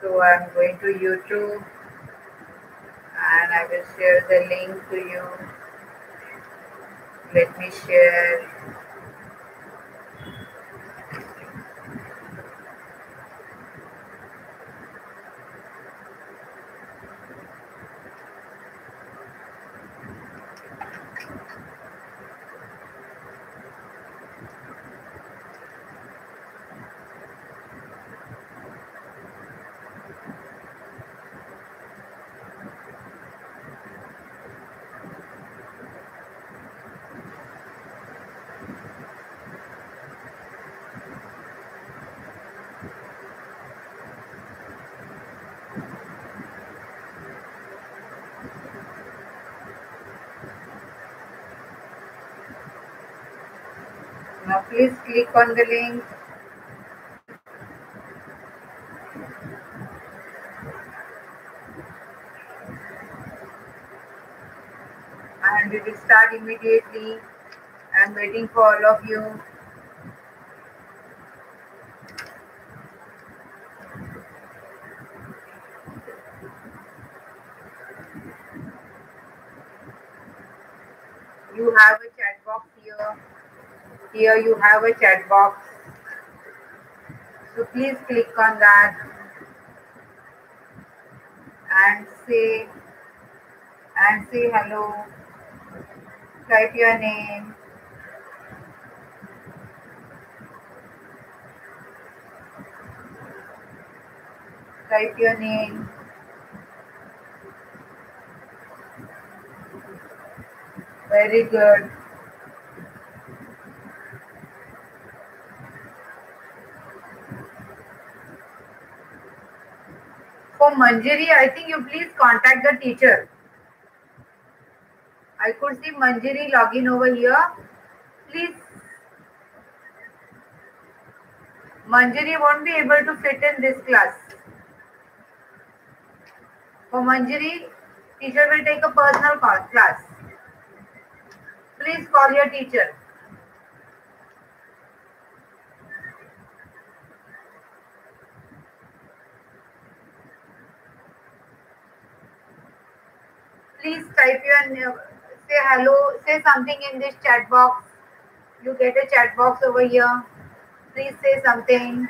So I'm going to YouTube and I will share the link to you. Let me share. Now please click on the link. And we will start immediately. I'm waiting for all of you. You have a chat box here. Here you have a chat box. So please click on that and say and say hello. Type your name. Type your name. Very good. For Manjari, I think you please contact the teacher. I could see Manjari login over here. Please. Manjari won't be able to fit in this class. For Manjari, teacher will take a personal class. Please call your teacher. Say hello, say something in this chat box. You get a chat box over here. Please say something.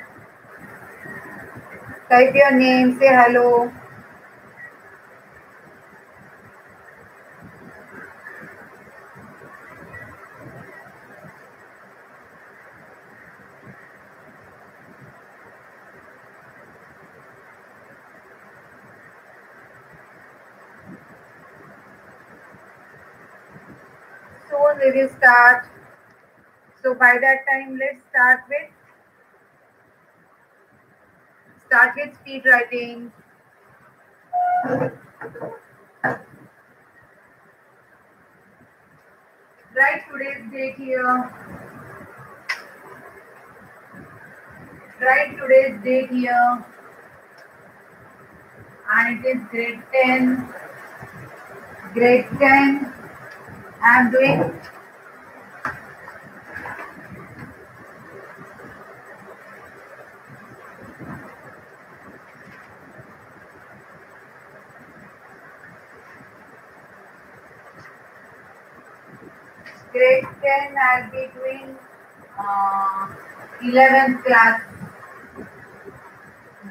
Type your name, say hello. Start. So by that time, let's start with start with speed writing. Write today's date here. Write today's date here. And it is grade 10. Grade 10. I am doing grade 10 I'll be doing uh, 11th class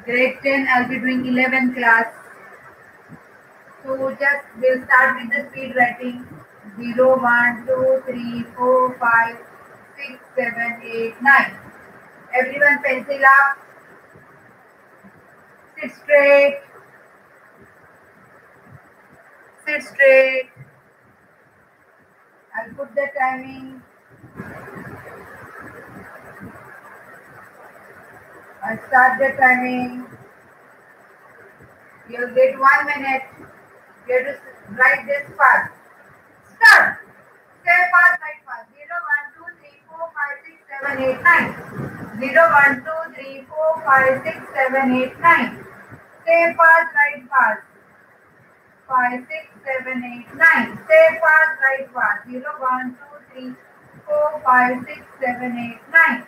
grade 10 I'll be doing 11th class so just we'll start with the speed writing 0, 1, 2, 3, 4, 5, 6, 7, 8, 9. Everyone pencil up. Sit straight. Sit straight. Put the timing. I'll start the timing. You'll get one minute. You have to write this fast. Start. Say fast, write fast. 0, 1, 2, 3, 4, 5, 6, 7, 8, 9. 0, 1, 2, 3, 4, 5, 6, 7, 8, 9. Say fast, write fast. 5, 6, 7, 8, 9. Say fast, write fast. 0, 1, 2, 3, 4, 5, 6, 7, 8, 9.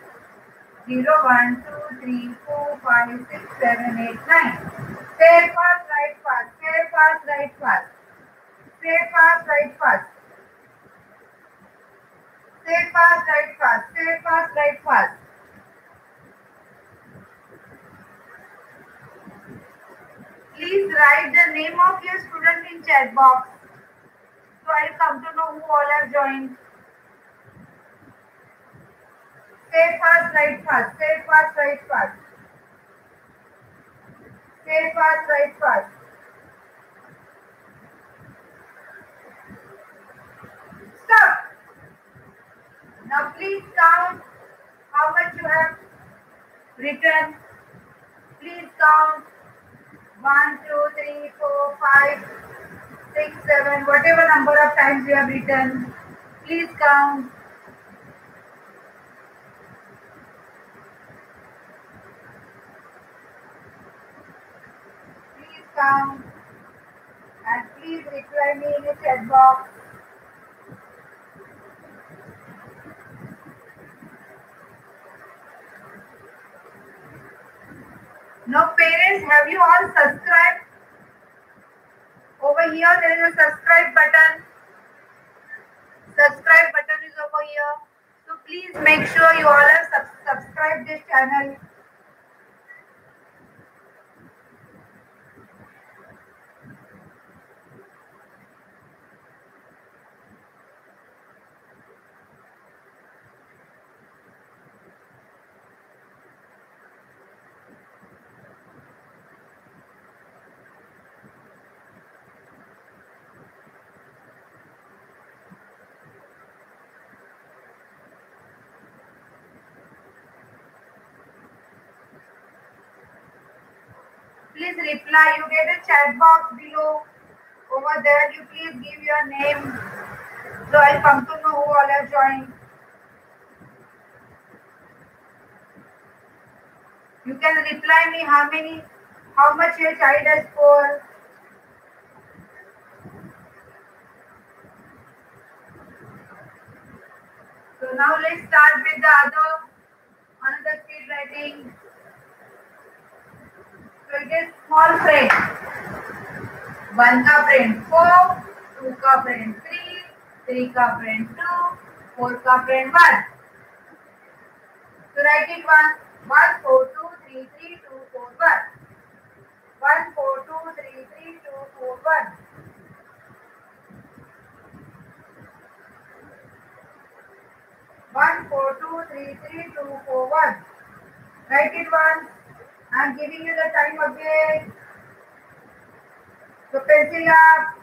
0, 1, 2, 3, 4, 5, 6, 7, 8, 9. Stay fast, write fast. Stay fast, write fast. Stay fast, write fast. Stay fast, write fast. Stay fast, write fast. Please write the name of your student in chat box. So I'll come to know who all have joined. Stay fast, right fast. Stay fast, right fast. Stay fast, right fast. Stop. Now please count how much you have written. Please count. One, two, three, four, five, six, seven, whatever number of times you have written. Please count. Please count. And please reply me in the chat box. Now parents, have you all subscribed? Over here there is a subscribe button. Subscribe button is over here. So please make sure you all have sub- subscribed this channel. Please reply. You get a chat box below. Over there, you please give your name. So I'll come to know who all have joined. You can reply me how many, how much your child has scored. So now let's start with the other, another speed writing. It small friend one का friend four two का friend three three का friend two four का friend one तो right it one one four two three three two four one one four two three three two four one one four two three three two four one right it one I'm giving you the time again. So pencil up.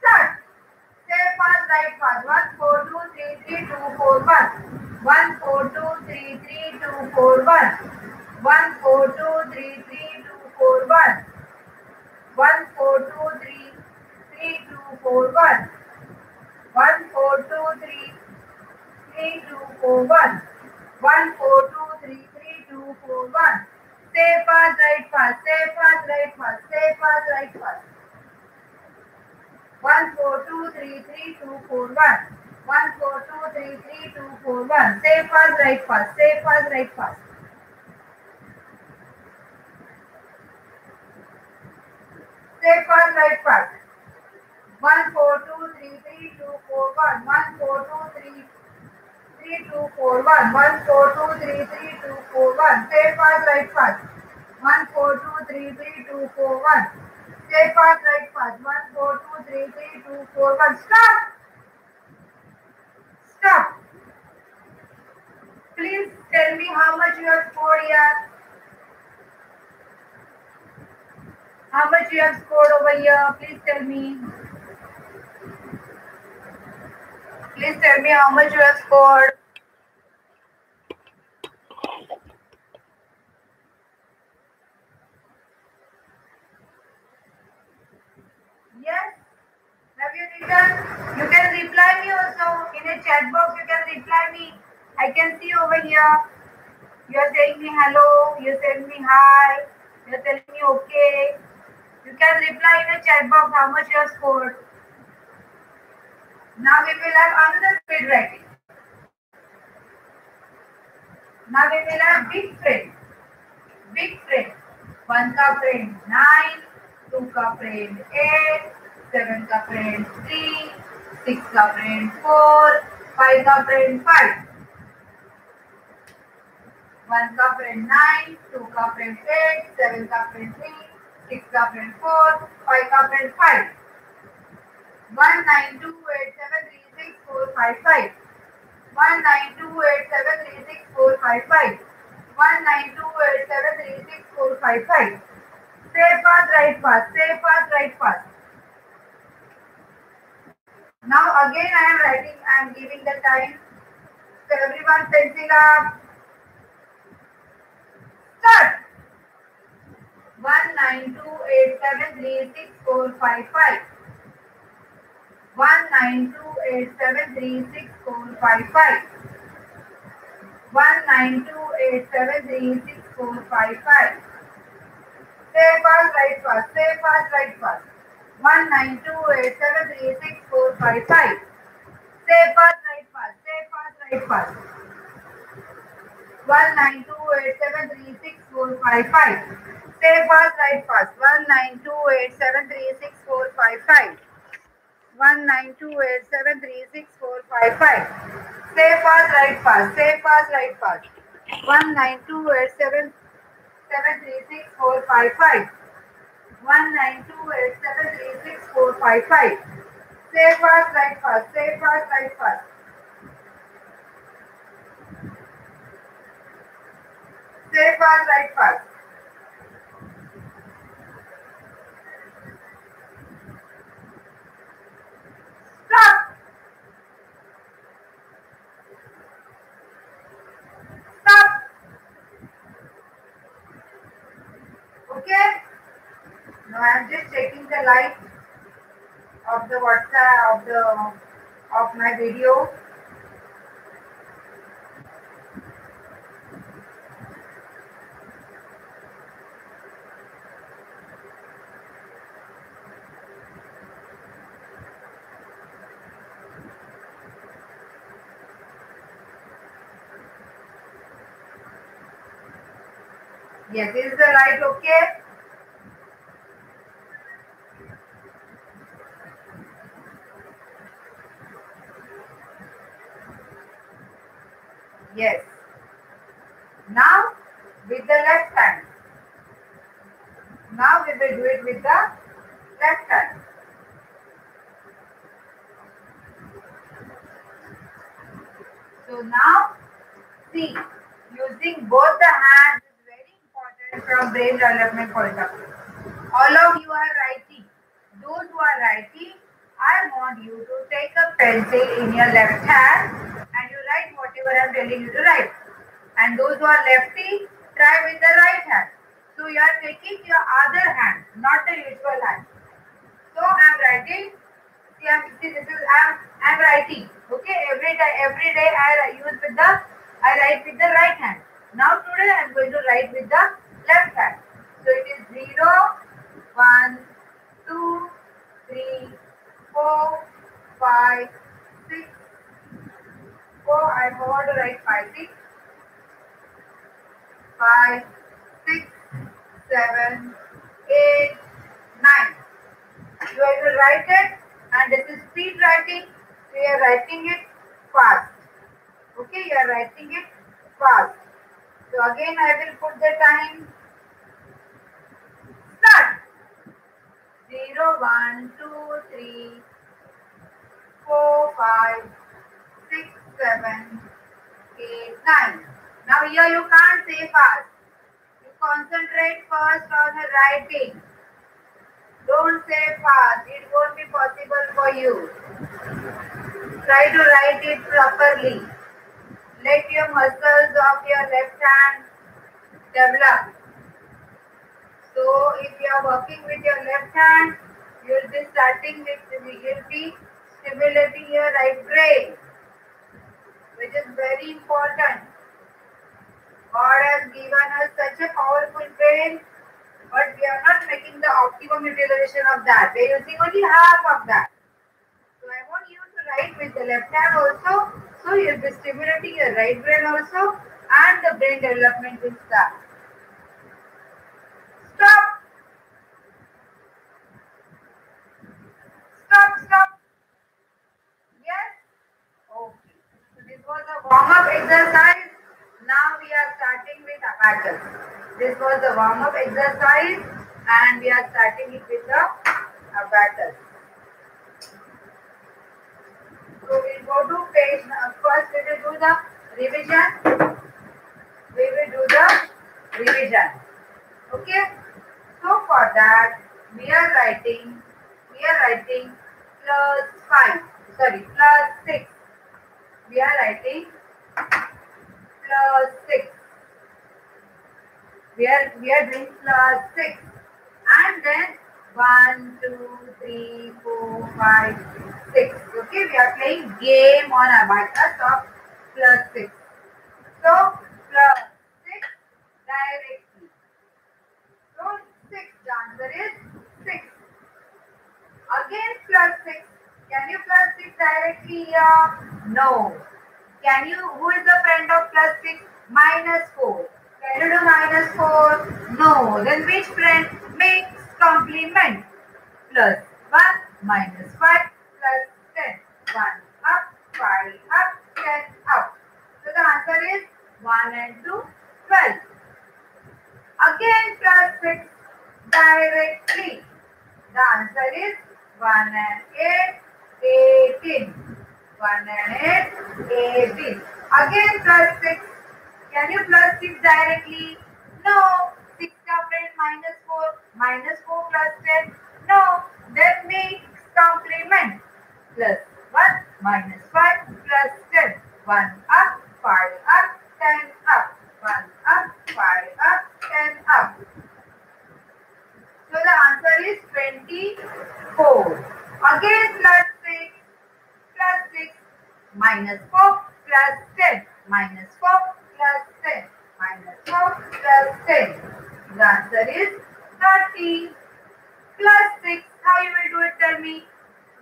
Start. Stay fast, write fast. One, four, two, three, three, two, four, one. One, four, two, three, three, two, four, one. One, four, two, three, three, two, four, one. One, four, two, three, three, two, four, one. One, four, two, three, three, two, four, one. One, four, two, three, three, two, four, one. Stay fast, write fast. Stay fast, write fast. Stay fast, write fast. One, four, two, three, three, two, four, one. One, four, two, three, three, two, four, one. Stay fast, write fast. Stay fast, write fast. Stay fast, write fast. One, four, two, three, three, two, four, one. One, four, two, three, three, two, four, one. One, four, two, three, three, two, four, one. Stay fast, right fast. One, four, two, three, three, two, four, one. Stay fast, right fast. One, four, two, three, three, two, four, one. Stop. Stop. Please tell me how much you have scored here. How much you have scored over here? Please tell me. Please tell me how much you have scored. Yes? Have you written? You can reply me also in a chat box. You can reply me. I can see over here. You are saying me hello. You are saying me hi. You are telling me okay. You can reply in a chat box how much you have scored. Now we will have another speed writing. Now we will have big friend. Big friend. One का friend nine, two का print eight seven का print three six का print four five का print five one का print nine two का print eight seven का print three six का print four five का print five one nine two eight seven three six four five five one nine two eight seven three six four five five one nine two eight seven three six four five five Say path, write path. Say path, write path. Now again I am writing. I am giving the time. So everyone pencil up. Start. One nine two eight seven three six four five five. One nine two eight seven three six four five five. One nine two eight seven three six four five Say fast, write fast. Say fast, write fast. One nine two eight seven three six four five five. Say fast, write fast. Say fast, write fast. One nine two eight seven three six four five five. Say fast, write fast. One nine two eight seven three six four five five. One nine two eight seven three six four five five. Say fast, write fast. Say fast, write fast. One nine two eight seven seven three six four five five. One nine two eight seven three six four five five. Say fast, right fast. Say fast, right fast. Say fast, right fast. Stop. Okay. Now I am just checking the light of the WhatsApp of the of my video. Yes, is the right okay? Fast. It won't be possible for you. Try to write it properly. Let your muscles of your left hand develop. So if you are working with your left hand, you will be starting with, you will be stimulating your right brain, which is very important. God has given us such a powerful brain, but we are not making the optimum utilization of that. We are using only half of that. So I want you to write with the left hand also. So you'll be stimulating your right brain also and the brain development will start. Stop. Stop, stop. Yes? Okay. So this was a warm-up exercise. Now we are starting with abacus. This was the warm-up exercise and we are starting it with the uh, abacus. So we will go to page, uh, first we will do the revision. We will do the revision. Okay. So for that we are writing, we are writing plus 5, sorry plus 6. We are writing plus 6 we are we are doing six. And then one two three four five six. Okay we are playing game on abacus of plus six. So plus six directly. So six the answer is six. Again plus six. Can you plus six directly Yeah. no. Can you who is the friend of plus six? Minus four. 10 to the minus 4? No. Then which friend makes complement? Plus 1 minus 5 plus 10. 1 up, 5 up, 10 up. So the answer is 1 and 2, 12. Again plus 6 directly. The answer is 1 and 8, 18. 1 and 8, 18. Again plus 6 can you plus 6 directly? No. 6 का friend minus 4. Minus 4 plus 10. No. Then make complement. Plus 1 minus 5 plus 10. 1 up, 5 up, 10 up. 1 up, 5 up, 10 up. So the answer is 24. Again plus 6 plus 6 minus 4 plus 10 minus 4 plus 10 minus 4 plus 10. The answer is 30 plus 6. How you will do it? Tell me.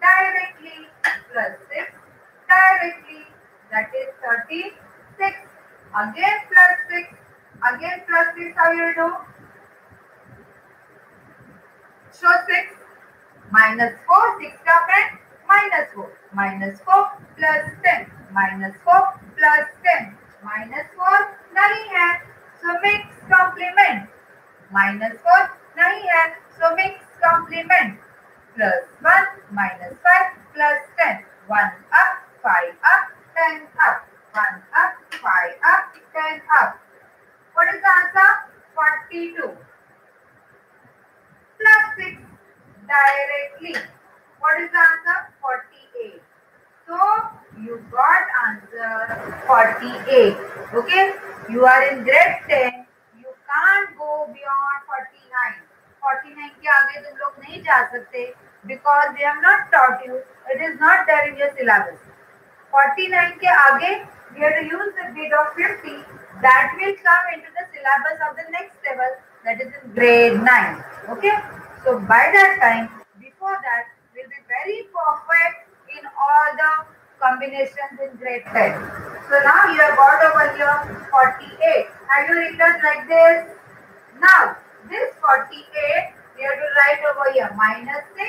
Directly plus 6 directly. That is 36. Again plus 6. Again plus 6. How you will do? So 6 minus 4, 6 का friend minus 4, minus 4 plus 10, minus 4 plus 10, minus four नहीं है so mix complement minus four नहीं है so mix complement plus one minus five plus ten one up five up ten up one up five up, ten up. What is the answer? Forty-two plus six directly. What is the answer? Forty-eight. So you got answer 48. Okay. You are in grade 10. You can't go beyond 49. 49 के आगे तुम लोग नहीं जा सकते because we have not taught you. It is not there in your syllabus. 49 के आगे we have to use the bid of 50 that will come into the syllabus of the next level that is in grade 9. Okay. So by that time, before that, we'll be very perfect in all the combinations in grade 10. So now you have got over here 48. Have you written like this? Now, this 48, you have to write over here minus 6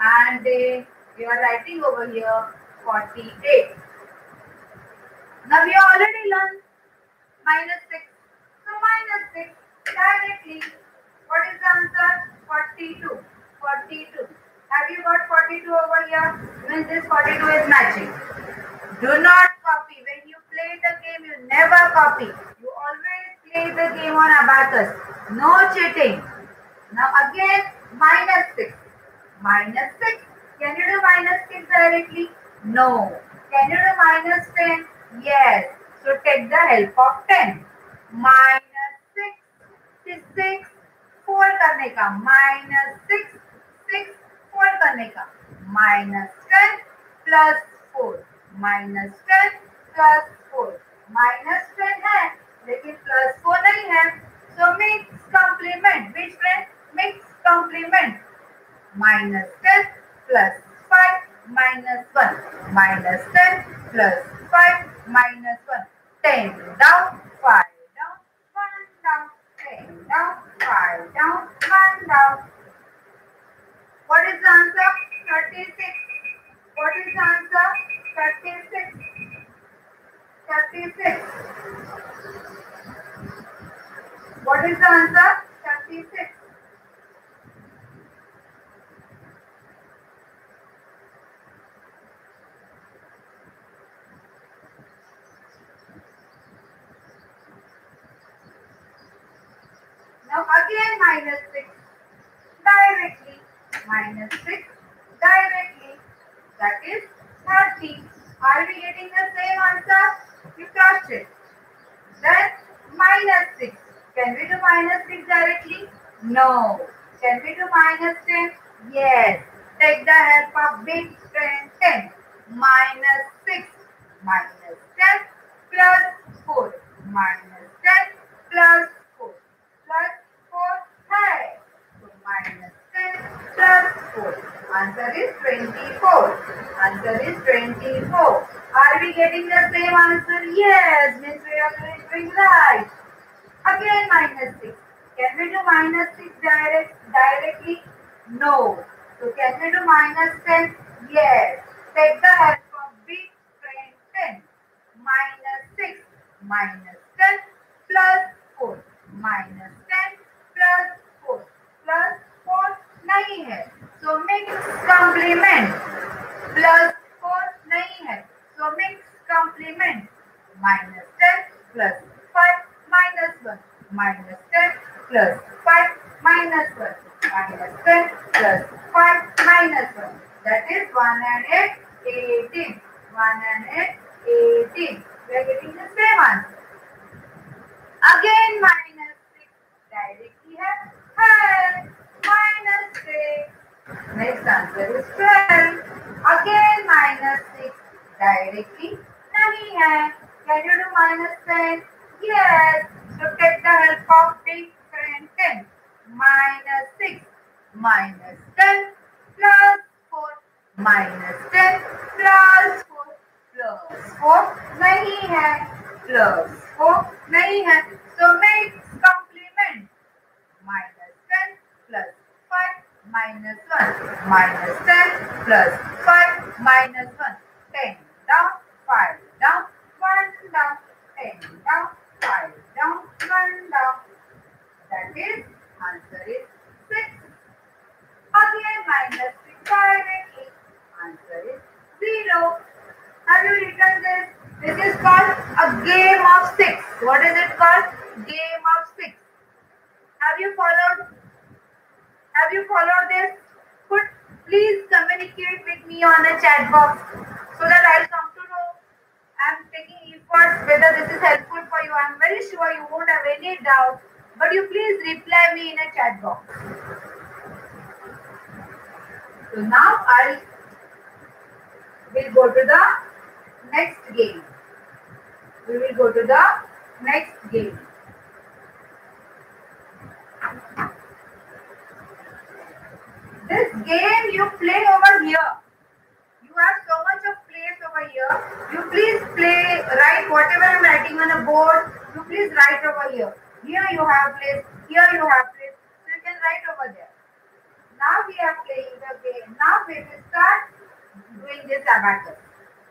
and uh, you are writing over here 48. Now we already learned minus 6. So minus 6 directly. What is the answer? 42. 42. Have you got 42 over here? Means this 42 is matching. Do not copy. When you play the game, you never copy. You always play the game on abacus. No cheating. Now again, minus 6. Minus 6. Can you do minus 6 directly? No. Can you do minus 10? Yes. So take the help of 10. Minus 6 6. Four करने का minus six six four करने का। Minus ten plus four minus ten plus four minus ten है, लेकिन plus four नहीं है। So mix complement which friend mix complement minus ten plus five minus one minus ten plus five minus one ten down five down one down ten down five down one down What is the answer? 36. What is the answer? 36. 36. What is the answer? 36. Now again minus 6 directly. Minus 6 directly. That is 30. Are we getting the same answer? You crossed it. Then minus 6. Can we do minus 6 directly? No. Can we do minus 10? Yes. Take the help of big 10. 10. Minus 6 minus 10 plus 4 minus 10 plus 4 plus 4 है. So minus 24. Answer is 24. Answer is 24. Are we getting the same answer? Yes. Means we are doing right. Again minus 6. Can we do minus 6 direct, directly? No. So can we do minus 10? Yes. Take the help of big friend 10. Minus 6 minus 10 plus 4. Minus 10 plus four plus four नहीं है so mix complement plus four नहीं है so mix complement minus ten plus five minus one minus ten plus five minus one minus ten plus five minus one that is one and eight eighteen one and eight eighteen we are getting the same answer. Again minus. Answer is 12 again minus 6 directly नहीं है can you do minus 10 yes so take the help of friend 10 minus 6 minus 10 plus 4 minus 10 plus 4 plus 4 नहीं है plus 4 नहीं है so make complement minus 10 plus 5 minus 1 minus 10 plus 5 minus 1 10 down 5 down 1 down 10 down 5 down 1 down. That is answer is 6 again minus 6 directly answer is 0 have you written this? This is called a game of 6 what is it called? Game of 6 have you followed have you followed this? Could please communicate with me on the chat box so that i'll come to know. I'm taking efforts whether this is helpful for you. I'm very sure you won't have any doubt but you please reply me in a chat box. So now i'll we'll go to the next game. We will go to the next game this game you play over here. You have so much of place over here. You please play write whatever i'm writing on a board. You please write over here. Here you have place here you have place. So you can write over there. Now we are playing the game. Now we will start doing this abacus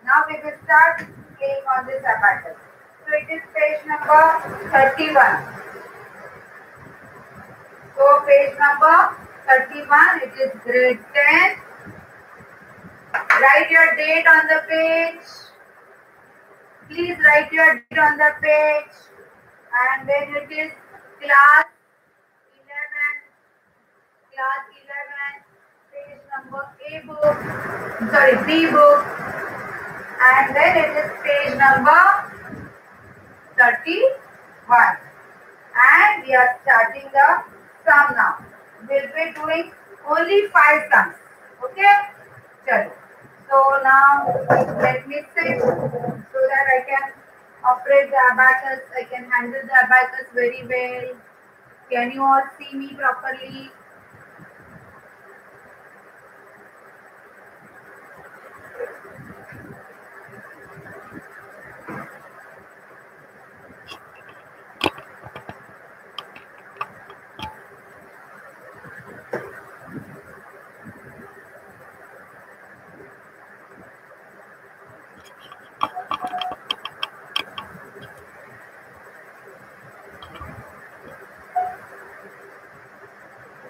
now we will start playing on this abacus so it is page number 31 so page number 31 it is grade 10 write your date on the page. Please write your date on the page. And then it is class 11 class 11 page number a book sorry b book. And then it is page number 31 and we are starting the sum now we'll be doing only five sums okay? Chalo. so now let me sit so that i can operate the abacus i can handle the abacus very well. Can you all see me properly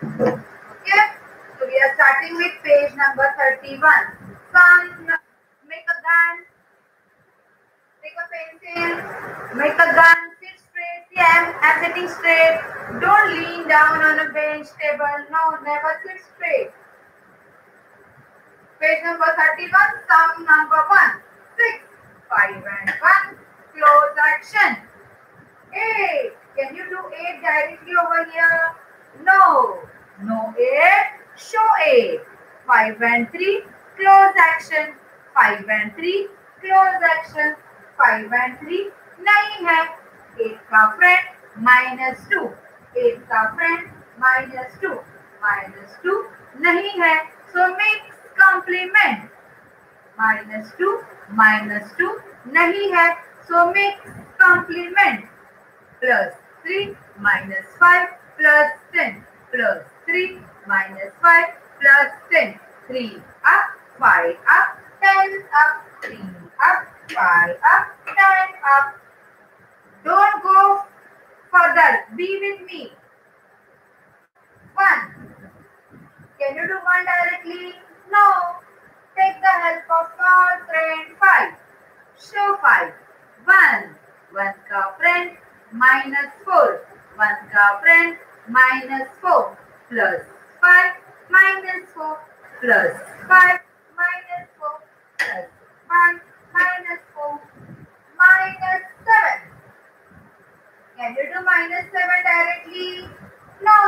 Okay, so we are starting with page 31. Some make a gun, take a pencil, make a gun, sit straight. I'm, I'm sitting straight. Don't lean down on a bench, table. No, never sit straight. Page number 31, sum number 1. 6, 5 and 1. Close action. 8. Can you do 8 directly over here? No. No 8. Show 8. 5 and 3. Close action. 5 and 3. Close action. 5 and 3. नहीं है 8 का friend minus two 8 का friend minus two minus two नहीं है so mix complement minus two minus two नहीं है so mix complement plus three minus five plus ten plus three minus five plus 10. 3 up, 5 up, 10 up, 3 up, 5 up, 10 up. Don't go further. Be with me. 1. Can you do 1 directly? No. Take the help of our friend 5. Show 5. 1. 1 ka friend minus 4. 1 ka friend minus 4 plus 5 minus four. Plus five minus four. Plus five minus 4 minus 7. Can you do minus 7 directly? No.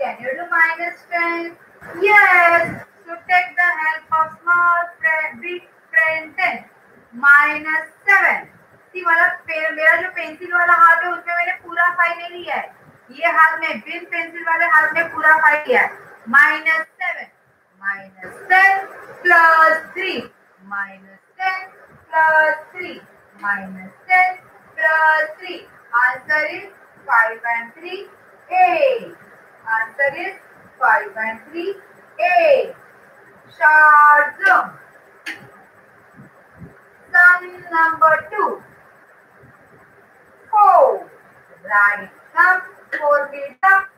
Can you do minus 10? Yes. So take the help of small friend, big friend 10. Minus 7. See, वाला मेरा जो pencil वाला हाथ है उसमें मैंने पूरा five नहीं लिया है ये हाथ में बिन पेंसिल वाले हाथ में पूरा फाइव लिया है minus 7 minus 10 plus 3 minus 10 plus 3 minus 10 plus 3 answer is 5 and 3 8 answer is 5 and 3 8 short zoom sum number 2 4 right Sum 4 beat up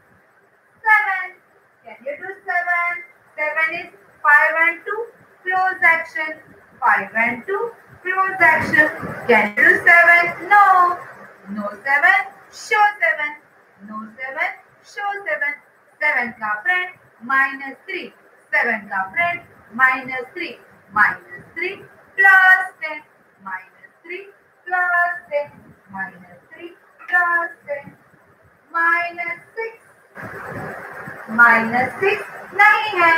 7 can you do 7? 7 is 5 and 2. Close action. 5 and 2 close action. Can you do 7? No. No 7. Show 7. No 7. Show 7. 7 का friend minus 3. 7 का friend minus 3. Minus 3 plus 10. Minus 3 plus 10. Minus 3 plus 10. Minus 6. Minus six नहीं है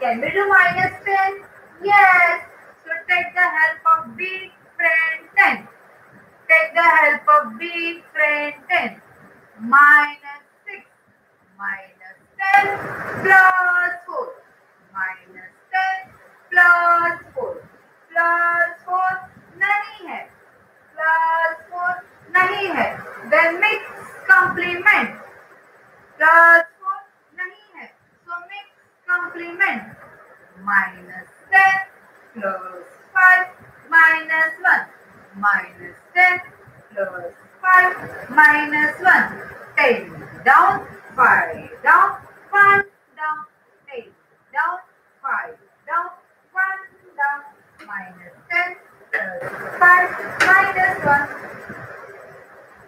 can we do minus ten yes so take the help of big friend ten take the help of big friend ten minus six minus ten plus four minus ten plus four plus four नहीं है plus four नहीं है then mix complement नहीं है। So mix complement minus ten plus five minus one minus ten plus five minus one ten down five down one down ten down five down one down minus 10 plus 5 minus 1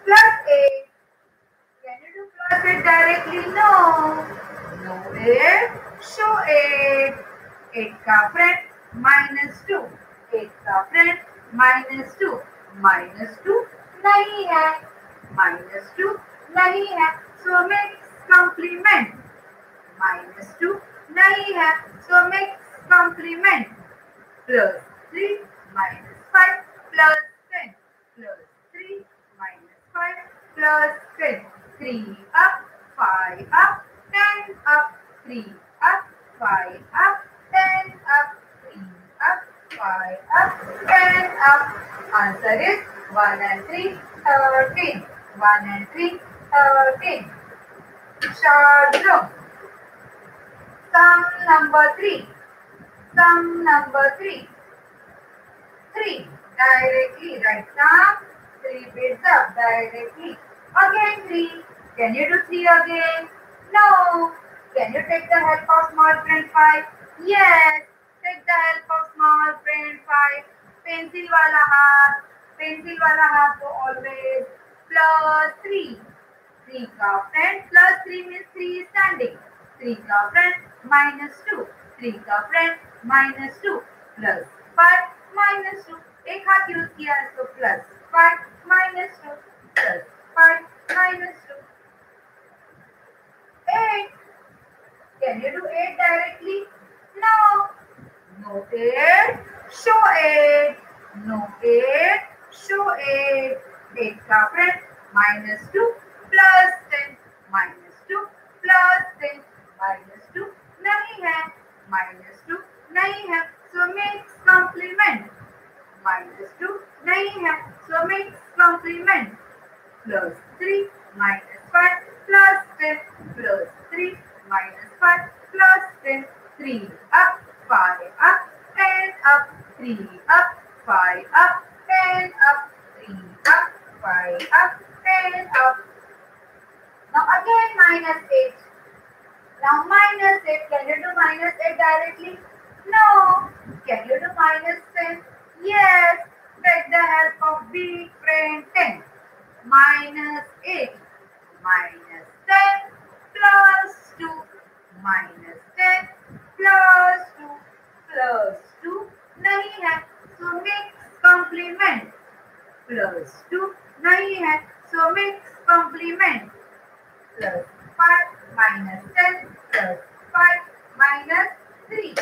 plus 8 carpet directly? No. Nowhere. Show it. 8 का friend minus two एक का friend minus two minus two नहीं है minus two नहीं है so mix complement minus two नहीं है so mix complement plus three minus five plus ten plus three minus five plus ten three, up, five, up, ten, up, three, up, five, up, ten, up, three, up, five, up, ten, up. Answer is one and three, thirteen. One and three, thirteen. Short. Sum number three. Sum number three. Three. Directly right now. Three bits up directly. Again 3. Can you do 3 again? No. Can you take the help of small friend 5? Yes. Take the help of small friend 5. Pencil wala हाथ pencil wala हाथ तो always plus 3. 3 का friend plus 3 means 3 is standing. 3 का friend minus 2. 3 का friend minus 2 plus 5 minus 2. एक हाथ use किया है तो plus five minus two plus five minus two eight Can you do 8 directly? No. No 8. Show 8. No 8. Show 8. 8 का friend minus 2 plus 10. Minus 2 plus 10. Minus 2 नहीं है. Minus 2 नहीं है. So mix complement. Minus 2 नहीं है. So mix complement. Plus 3 minus 5 plus 10 plus 3 minus 5 plus 10. 3 up, 5 up, 10 up, 3 up, 5 up, 10 up, 3 up, 5 up, 10 up. Now again minus 8. Now minus 8, can you do minus 8 directly? No. Can you do minus 10? Yes. Take the help of big friend 10. Minus 8 minus 10 plus 2 minus 10 plus 2 plus 2 नहीं है so mix complement plus 2 नहीं है so mix complement plus 5 minus 10 plus 5 minus 3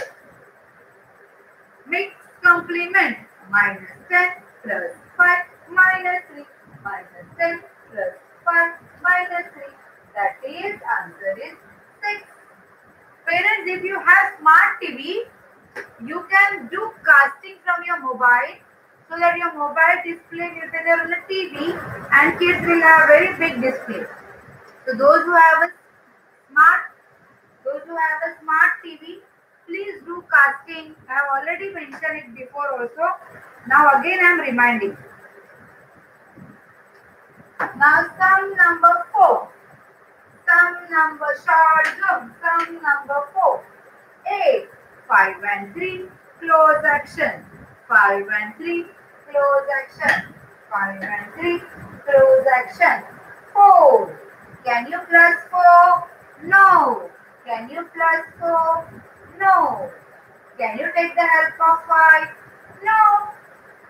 mix complement minus 10 plus 5 minus 3 minus 10 plus 5 minus 3 that is answer is 6 parents if you have smart tv you can do casting from your mobile. So that your mobile display will be there on the tv and kids will have very big display. So those who have a smart those who have a smart tv please do casting. I have already mentioned it before also. Now again i am reminding now sum number 4 sum number short sum sum number 4 8 5 and 3 close action. 5 and 3 close action. 5 and 3 close action. 4 can you plus 4 no. Can you plus 4 no. Can you take the help of 5 no.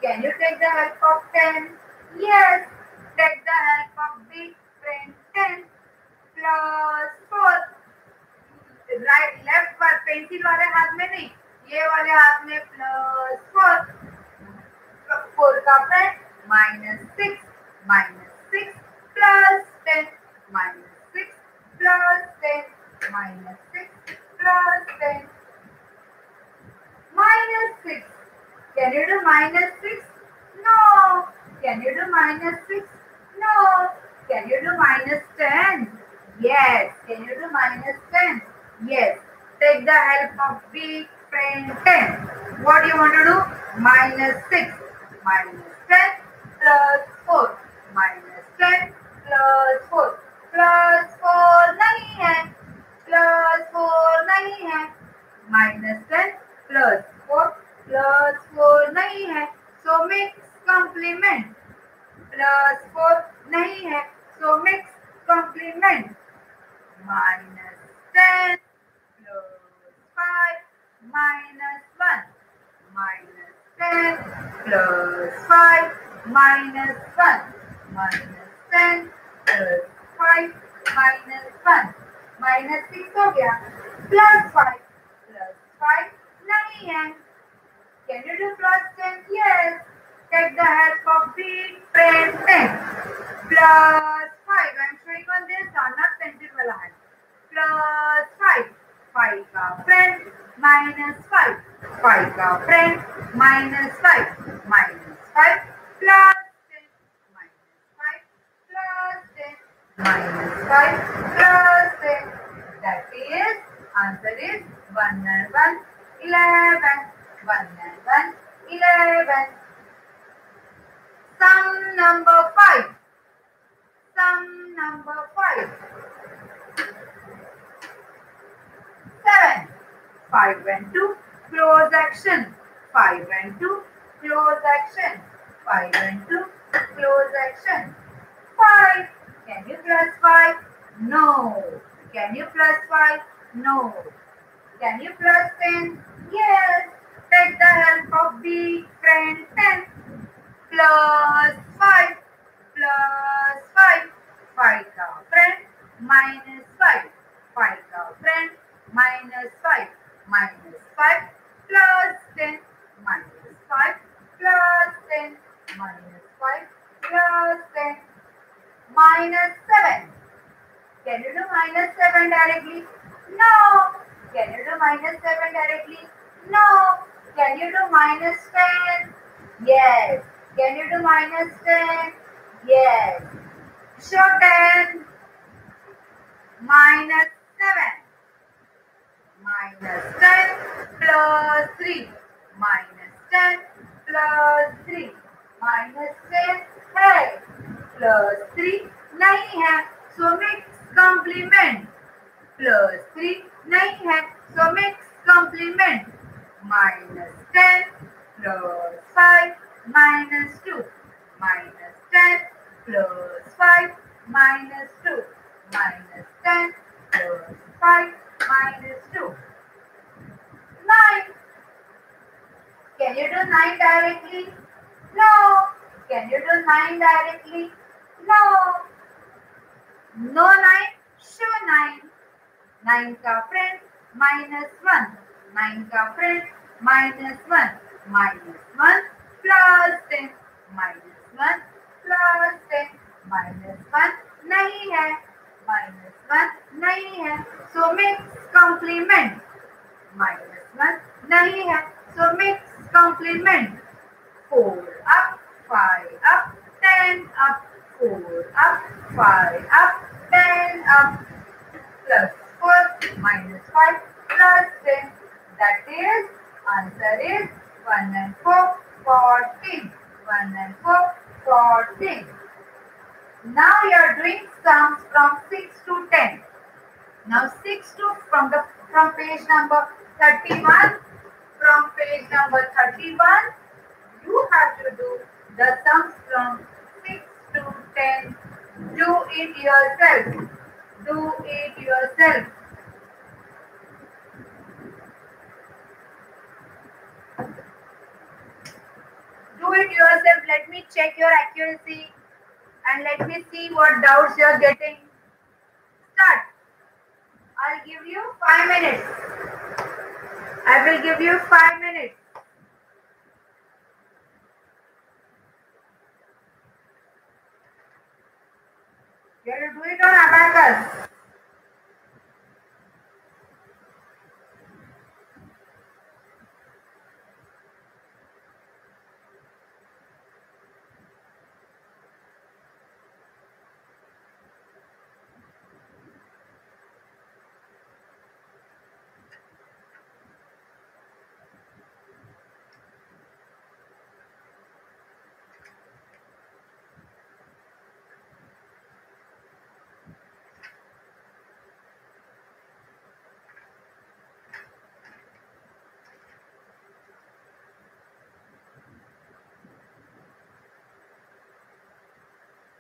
Can you take the help of 10 yes take the help of the print 10 plus 4 right left पर pencil वाले हाथ में नहीं, ये वाले हाथ में plus four four का friend minus six minus six plus ten minus six plus ten minus six plus ten minus 6. Can you do minus 6? No. Can you do minus 6? No. Can you do minus 10? Yes. Can you do minus 10? Yes. Take the help of big friend 10. What do you want to do? Minus 6. Minus 10 plus 4. Minus 10 plus 4. Plus 4 नहीं है. Plus 4 नहीं है. Minus 10 plus 4 plus 4 नहीं है. So mix complement. Plus 4 नहीं है so mix complement minus ten plus five minus one minus ten plus five minus one minus ten plus five minus one minus six हो गया. Plus five plus five नहीं है. Can you do plus ten yes Take the help of the pen, pen. Plus 5. I'm showing on this, not pencil wala hand. Plus 5. 5 का friend minus 5. 5 का friend minus 5. Minus 5. Plus 10. Minus 5. Plus 10. Minus 5. Plus 10. That is, answer is 1 and 1, 11. 1 and 1, 11 sum number 5 sum number 5 Seven. 5 and 2, close action. 5 and 2, close action. 5 and 2, close action. 5. Can you plus 5? No. Can you plus 5? No. Can you plus 10? Yes. Take the help of the friend 10. Plus 5. Plus 5. 5 का friend minus 5. 5 का friend minus 5. Minus 5 plus 10. Minus 5 plus 10. Minus 5 plus 10. Minus 7. Can you do minus 7 directly? No. Can you do minus 7 directly? No. Can you do minus 10? Yes. Can you do minus 10? Yes. Show 10. Minus 7. Minus 10 plus 3. Minus 10 plus 3. Minus 10 है plus 3 नहीं है so mix complement plus 3 नहीं है so mix complement minus 10 plus 5 minus 2 minus 10 plus 5 minus 2 minus 10 plus 5 minus 2 9 can you do 9 directly? No. Can you do 9 directly? No. No 9 show 9 9 का friend minus 1 9 का friend minus 1 minus 1 plus ten minus one plus ten minus one नहीं है। Minus one नहीं है। So mix complement minus one नहीं है। So mix complement four up five up ten up four up five up ten up plus four minus five plus ten that is answer is one and four 14 1 and 4 14 now you are doing sums from 6 to 10 now 6 to from the from page number 31 from page number 31 you have to do the sums from 6 to 10 do it yourself. Do it yourself do it yourself let me check your accuracy and let me see what doubts you are getting. Start. I'll give you 5 minutes. I will give you 5 minutes. You have to do it on abacus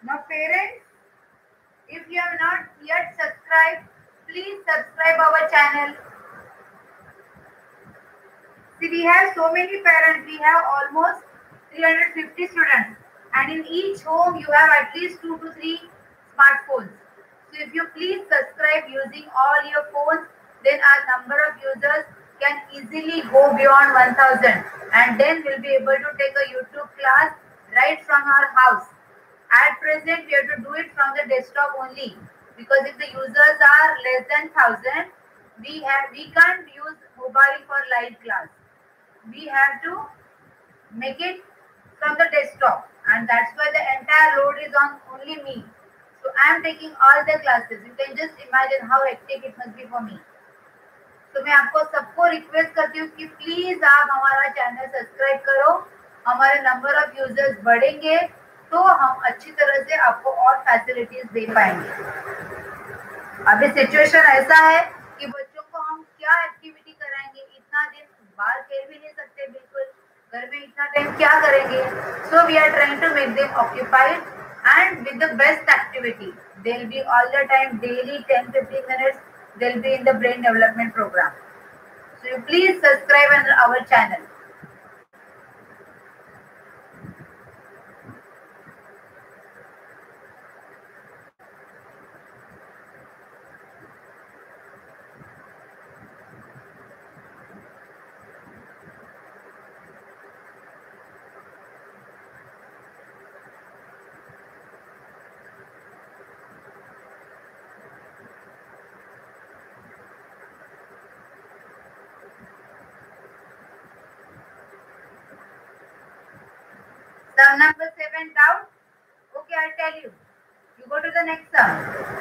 Now parents, if you have not yet subscribed, please subscribe our channel. See, we have so many parents. We have almost 350 students. And in each home, you have at least two to three smartphones. So if you please subscribe using all your phones, then our number of users can easily go beyond 1000. And then we'll be able to take a YouTube class right from our house. At present, we have to do it from the desktop only because if the users are less than thousand, we have we can't use mobile for live class. We have to make it from the desktop, and that's why the entire load is on only me. So I am taking all the classes. You can just imagine how hectic it must be for me. तो मैं आपको सबको request करती हूँ कि please आप हमारा channel subscribe करो हमारे नंबर ऑफ़ यूज़र्स बढ़ेंगे तो हम अच्छी तरह से आपको और फैसिलिटीज़ दे पाएँगे। अभी सिचुएशन ऐसा है कि बच्चों को हम क्या एक्टिविटी कराएँगे? इतना दिन बाहर खेल भी नहीं सकते, बिल्कुल। घर में इतना टाइम क्या करेंगे? So we are trying to make them occupied and with the best activity they will be all the time daily 10 15 minutes, they'll be in the brain development program. So, you please subscribe on our channel. Seven doubt. Okay, I'll tell you. You go to the next sum.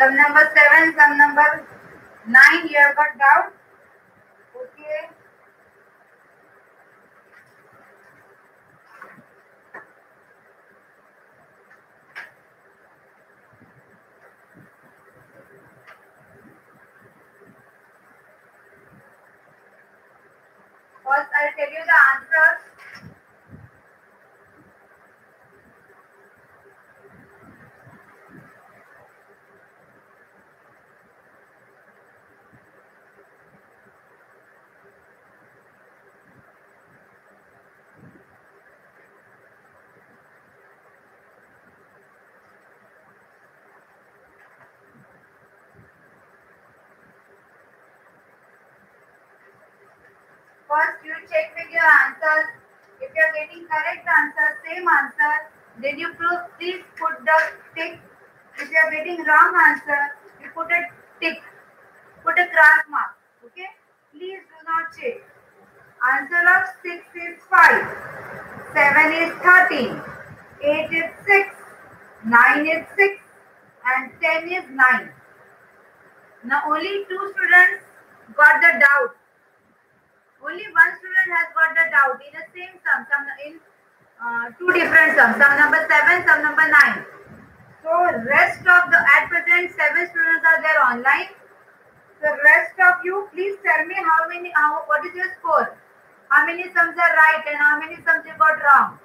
Sum number seven, some number nine, you have got doubt? Okay. First, I'll tell you the answers. First, you check with your answers. If you are getting correct answer, same answer, then you pro- please put the tick. If you are getting wrong answer, you put a tick. Put a cross mark. Okay? Please do not check. Answer of 6 is 5. 7 is 13. 8 is 6. 9 is 6. And 10 is 9. Now only two students got the doubt. Only one student has got the doubt in the same sum, sum in uh, two different sums, sum number seven, sum number nine. So rest of the at present seven students are there online. The rest of you, please tell me how many, how what is your score? How many sums are right and how many sums you got wrong?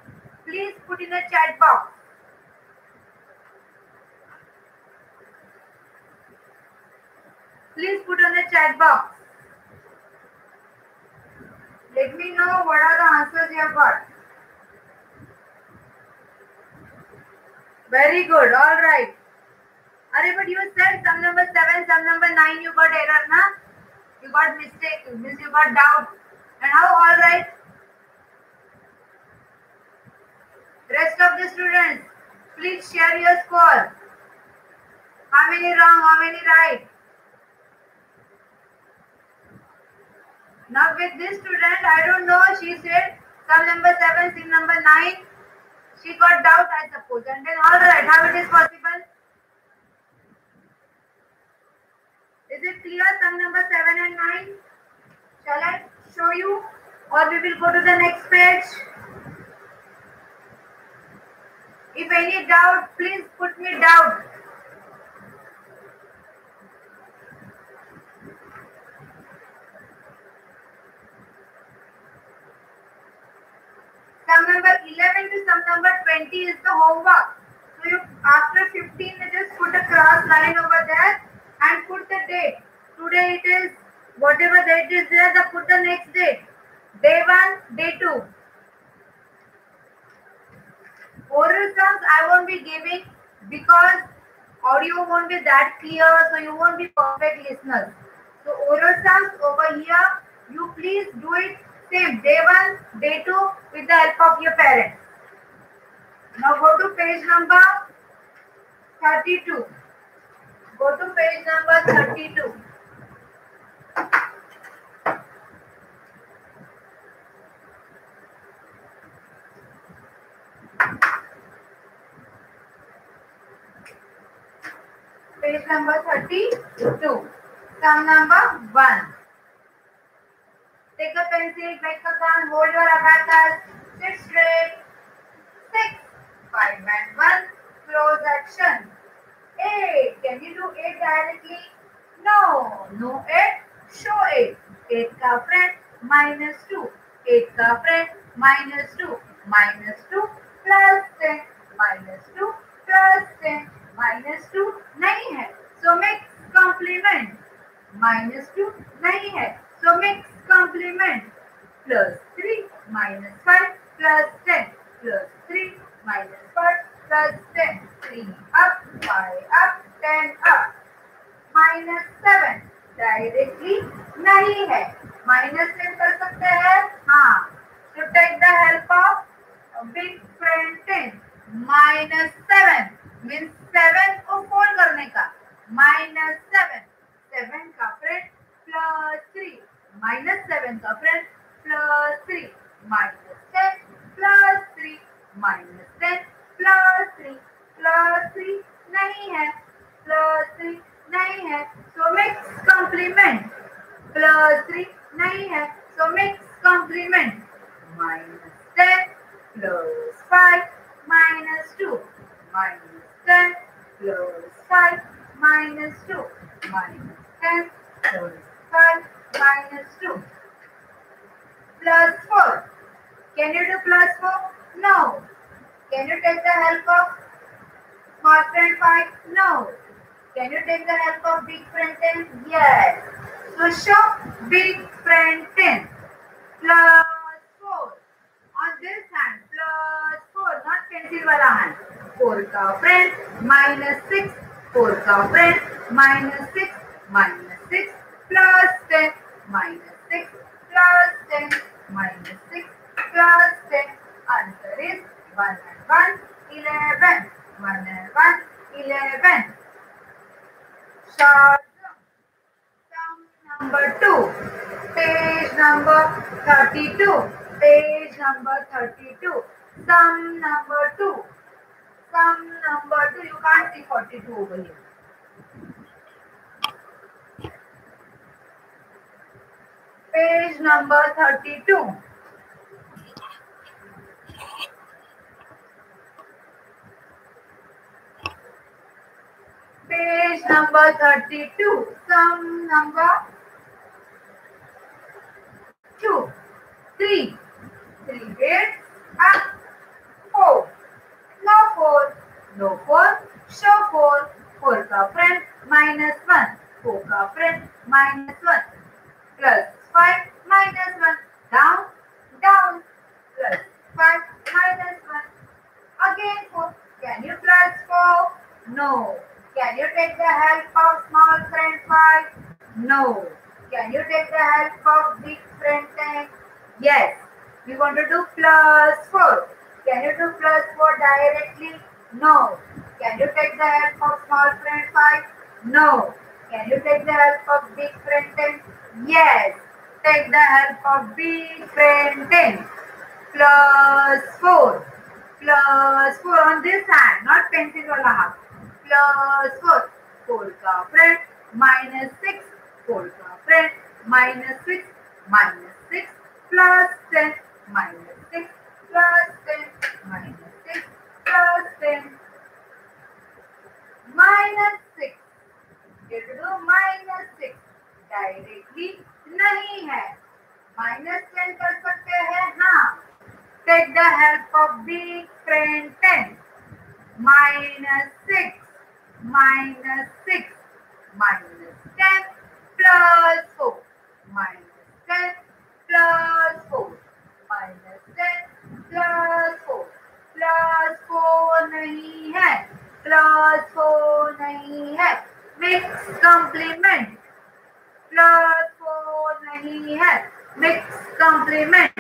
Please put in the chat box. Please put on the chat box. Let me know what are the answers you have got. Very good. All right. Are but you said sum number seven, sum number nine, you got error, na? You got mistake, means you got doubt. And how all right? Rest of the students, Please share your score. How many wrong? How many right? Now with this student, I don't know. She said sum number seven, sim number nine. She got doubt, I suppose. And then all right, how it is possible? Is it clear? Sum number seven and nine. Shall I show you, or we will go to the next page? If any doubt, please put me down. Sum number 11 to sum number 20 is the homework. So you, after 15 minutes, put a cross line over there and put the date. Today it is, whatever date is there, the put the next date. Day 1, day 2. Oral sums I won't be giving because audio won't be that clear, so you won't be perfect listeners. So oral sums over here, you please do it same day one, day two with the help of your parents. Now go to page number 32. Go to page number 32. Page number 32. Sum number 1. Take a pencil, make a gun, hold your abacus, sit straight. 6. 5 and 1. Close action. 8. Can you do 8 directly? No. No 8. Show 8. 8 का friend minus 2. 8 का friend minus 2. Minus 2 plus 10. Minus 2 plus 10. Minus 2 नहीं है. So mix complement. Minus 2 नहीं है. So mix complement. Plus 3 minus 5 plus 10. Plus 3 minus 5 plus 10. 3 up, 5 up, 10 up. Minus 7 directly नहीं है minus ten कर सकते हैं हाँ to take the help of big friend ten minus seven means seven को fold करने का माइनस सेवन सेवन का friend plus three minus seven का friend plus three minus ten plus three minus ten plus three plus three नहीं है plus three नहीं है so mix complement plus three नहीं है so mix complement minus ten plus five minus two minus ten plus five minus two minus ten plus five minus 2 plus 4. Can you do plus 4? No. Can you take the help of small friend 5? No. Can you take the help of big friend 10? Yes. So show big friend 10 plus 4 on this hand plus 4 not pencil wala hand 4 का friend minus 6 4 का friend minus 6 minus 6 plus 10 minus 6 plus 10 minus 6 plus 10. Answer is 1 and 1, 11. 1 and 1, 11. Short sum number 2. Page number 32. Page number 32. Sum number 2. Sum number 2. You can't see 42 over here. Page number 32. Page number 32. Sum number 2. 3. 3 bits up. 4. No 4. No 4. Show 4. 4 का friend minus 1. 4 का friend minus 1. Plus 5 minus 1 down, down, plus 5 minus 1. Again 4. Can you plus 4? No. Can you take the help of small friend 5? No. Can you take the help of big friend 10? Yes. We want to do plus 4. Can you do plus 4 directly? No. Can you take the help of small friend 5? No. Can you take the help of big friend 10? Yes take the help of B friend 10 plus 4 plus 4 on this hand, not pencil wala half. Plus 4, 4 का friend minus 6, 4 का friend minus 6, minus 6 plus 10, minus 6 plus 10, minus 6 plus 10. Minus 6. Get we go, minus 6. Directly नहीं है। Minus ten कर सकते हैं हाँ। Take the help of big friend ten minus six minus six minus ten plus four minus ten plus four minus ten plus four plus four नहीं है plus four नहीं है। Mix complement plus He here. Mixed complement.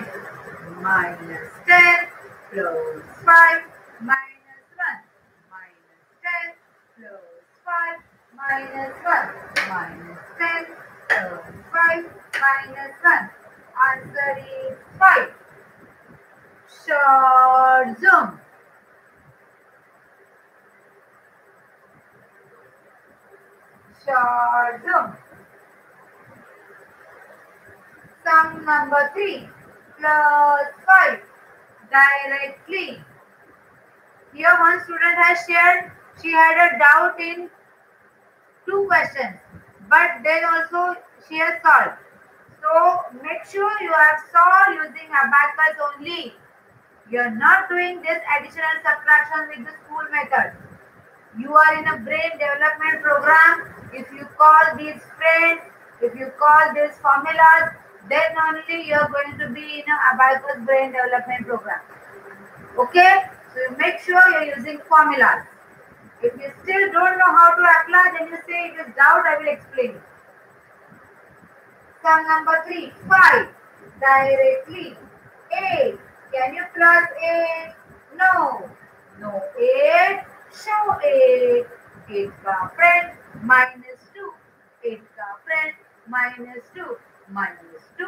Minus 10 plus 5 minus 1. Minus 10 plus 5 minus 1. Minus 10 plus 5 minus 1. Answer is 5. Short zoom. Short zoom sum number 3 plus 5 directly here one student has shared she had a doubt in two questions but then also she has solved so make sure you have solved using abacus only you're not doing this addition and subtraction with the school method. You are in a brain development program. If you call these friends, if you call these formulas, then only you're going to be in a abacus brain development program. Okay? So you make sure you're using formulas. If you still don't know how to apply, then you say it is doubt, I will explain. Sum number three, five. Directly. Eight. Can you plus 8? No. No 8. Show 8. 8 का friend minus 2. 8 का friend minus 2. Minus 2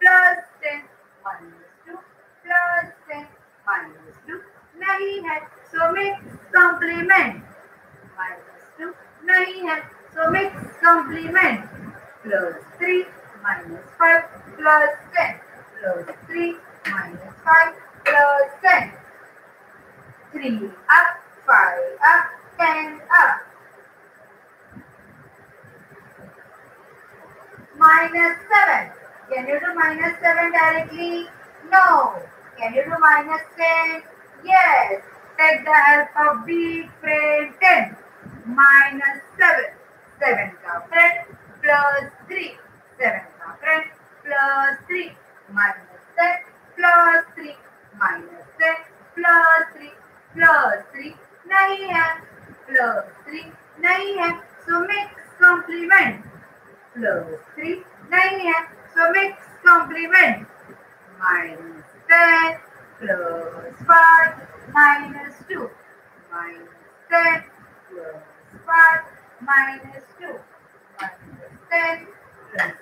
plus 10. Minus 2 plus 10. Minus 2 नहीं है. So mix complement. Minus 2 नहीं है. So mix complement. Plus 3 minus 5 plus 10. Plus 3 minus 5 plus 10. 3 up, 5 up, 10 up. Minus 7. Can you do minus 7 directly? No. Can you do minus 10? Yes. Take the help of big friend 10. Minus 7. 7 का friend plus 3. 7 का friend plus 3. Minus 10 plus 3 minus 10 plus 3 plus 3 नहीं है plus 3 नहीं है so mix complement plus 3 नहीं है so mix complement minus 10 plus 5 minus 2 minus 10 plus 5 minus 2 minus 10 plus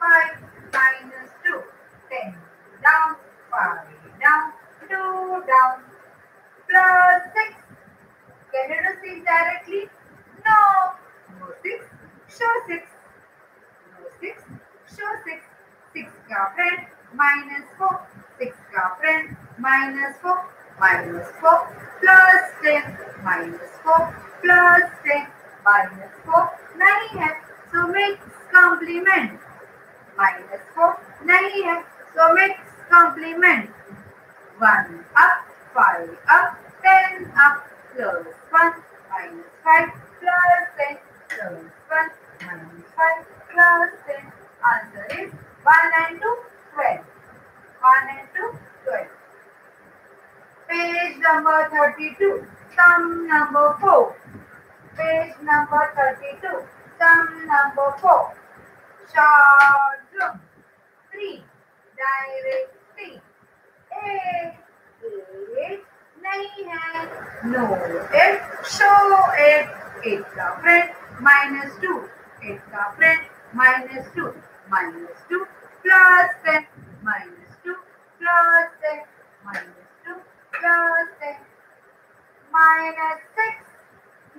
5 minus 2 10 down, 5 down, 2 down, plus 6. Can you do 6 directly? No. No 6. Show 6. No 6. Show 6. Six का friend minus four six का friend minus four minus four plus ten minus four plus ten minus four नहीं है so mix complement minus four नहीं है so mix complement one up five up ten up plus one minus five plus ten plus one minus five plus ten Answer is 1 and 2, 12. 1 and 2, 12. Page number 32, sum number 4. Page number 32, sum number 4. Short zoom. 3. Direct 3. 8. 8 नहीं है No. 8. Show 8. 8 का friend. Minus 2. 8 का friend. Minus 2. Minus 2. Plus 10. Minus 2. Plus 10. Minus 2. Plus 10. Minus 6.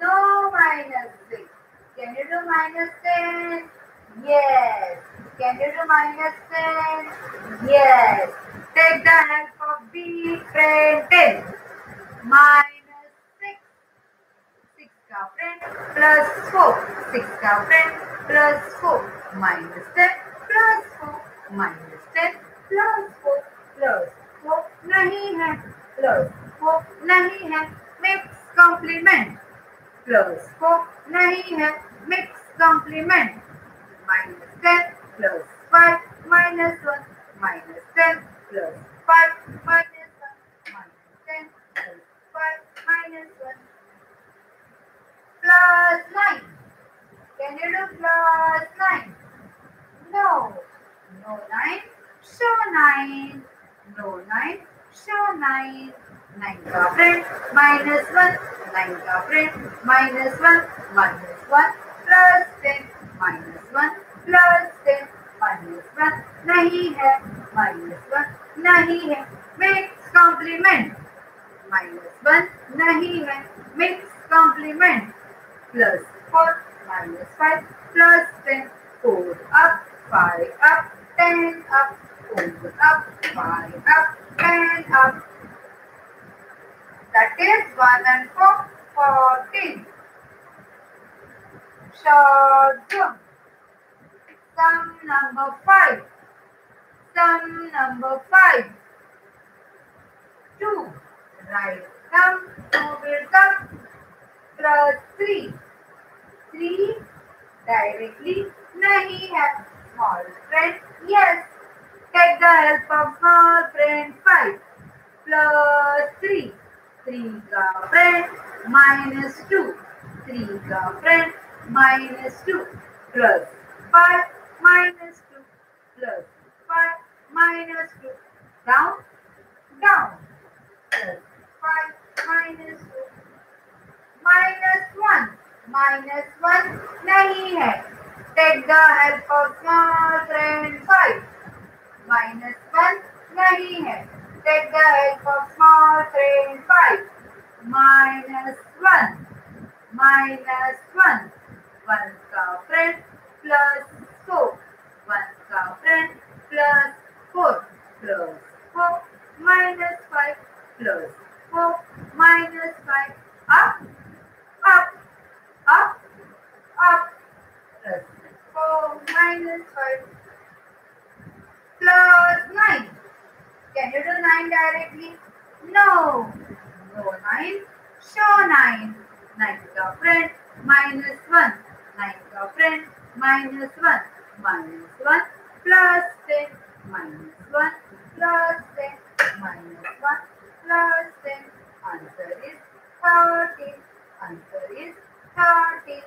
No minus 6. Can you do minus 10? Yes. Can you do minus 10? Yes. Take the help of B friend 10. Minus 6. 6 का friend plus 4. 6 का friend plus 4. Minus ten plus four minus ten plus four plus four नहीं है plus four नहीं है mix complement plus four नहीं है mix complement minus ten plus five minus one minus ten plus five minus one minus ten plus five minus one plus 9. Can you do plus 9? No. No 9. Show 9. No 9. Show 9. 9 का friend minus 1. 9 का friend minus 1. Minus 1 plus 10. Minus 1 plus 10. Minus 1 नहीं है. Minus 1 नहीं है. Mix complement. Minus 1 नहीं है. Mix complement. Plus 4 minus 5 plus 10. 4 up, 5 up, 10 up, 4 up, 5 up, 10 up. That is 1 and 4, 14. Short jump. Sum number 5. Sum number 5. 2. Right thumb, 2 will come. Plus 3. 3 directly नहीं है small friend yes take the help of small friend 5 plus 3 3 का friend minus 2 3 का friend minus 2 plus 5 minus 2 plus 5 minus 2 down down plus 5 minus 2 minus 1 minus 1 नहीं है take the help of small friend 5 minus 1 नहीं है take the help of small friend 5 minus 1 minus 1 1 का friend plus 4 1 का friend plus 4 plus 4 minus 5 plus 4 minus 5 up up up up plus 4 minus 5 plus 9 can you do 9 directly no no 9 show 9 9 का friend minus 1 9 का friend minus 1 minus 1 plus 10 minus 1 plus 10 minus 1 plus 10 answer is 13 answer is 13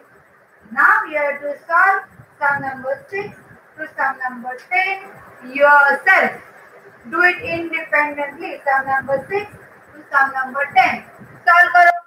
now we have to solve sum number 6 to sum number 10 yourself. Do it independently sum number 6 to sum number 10 solve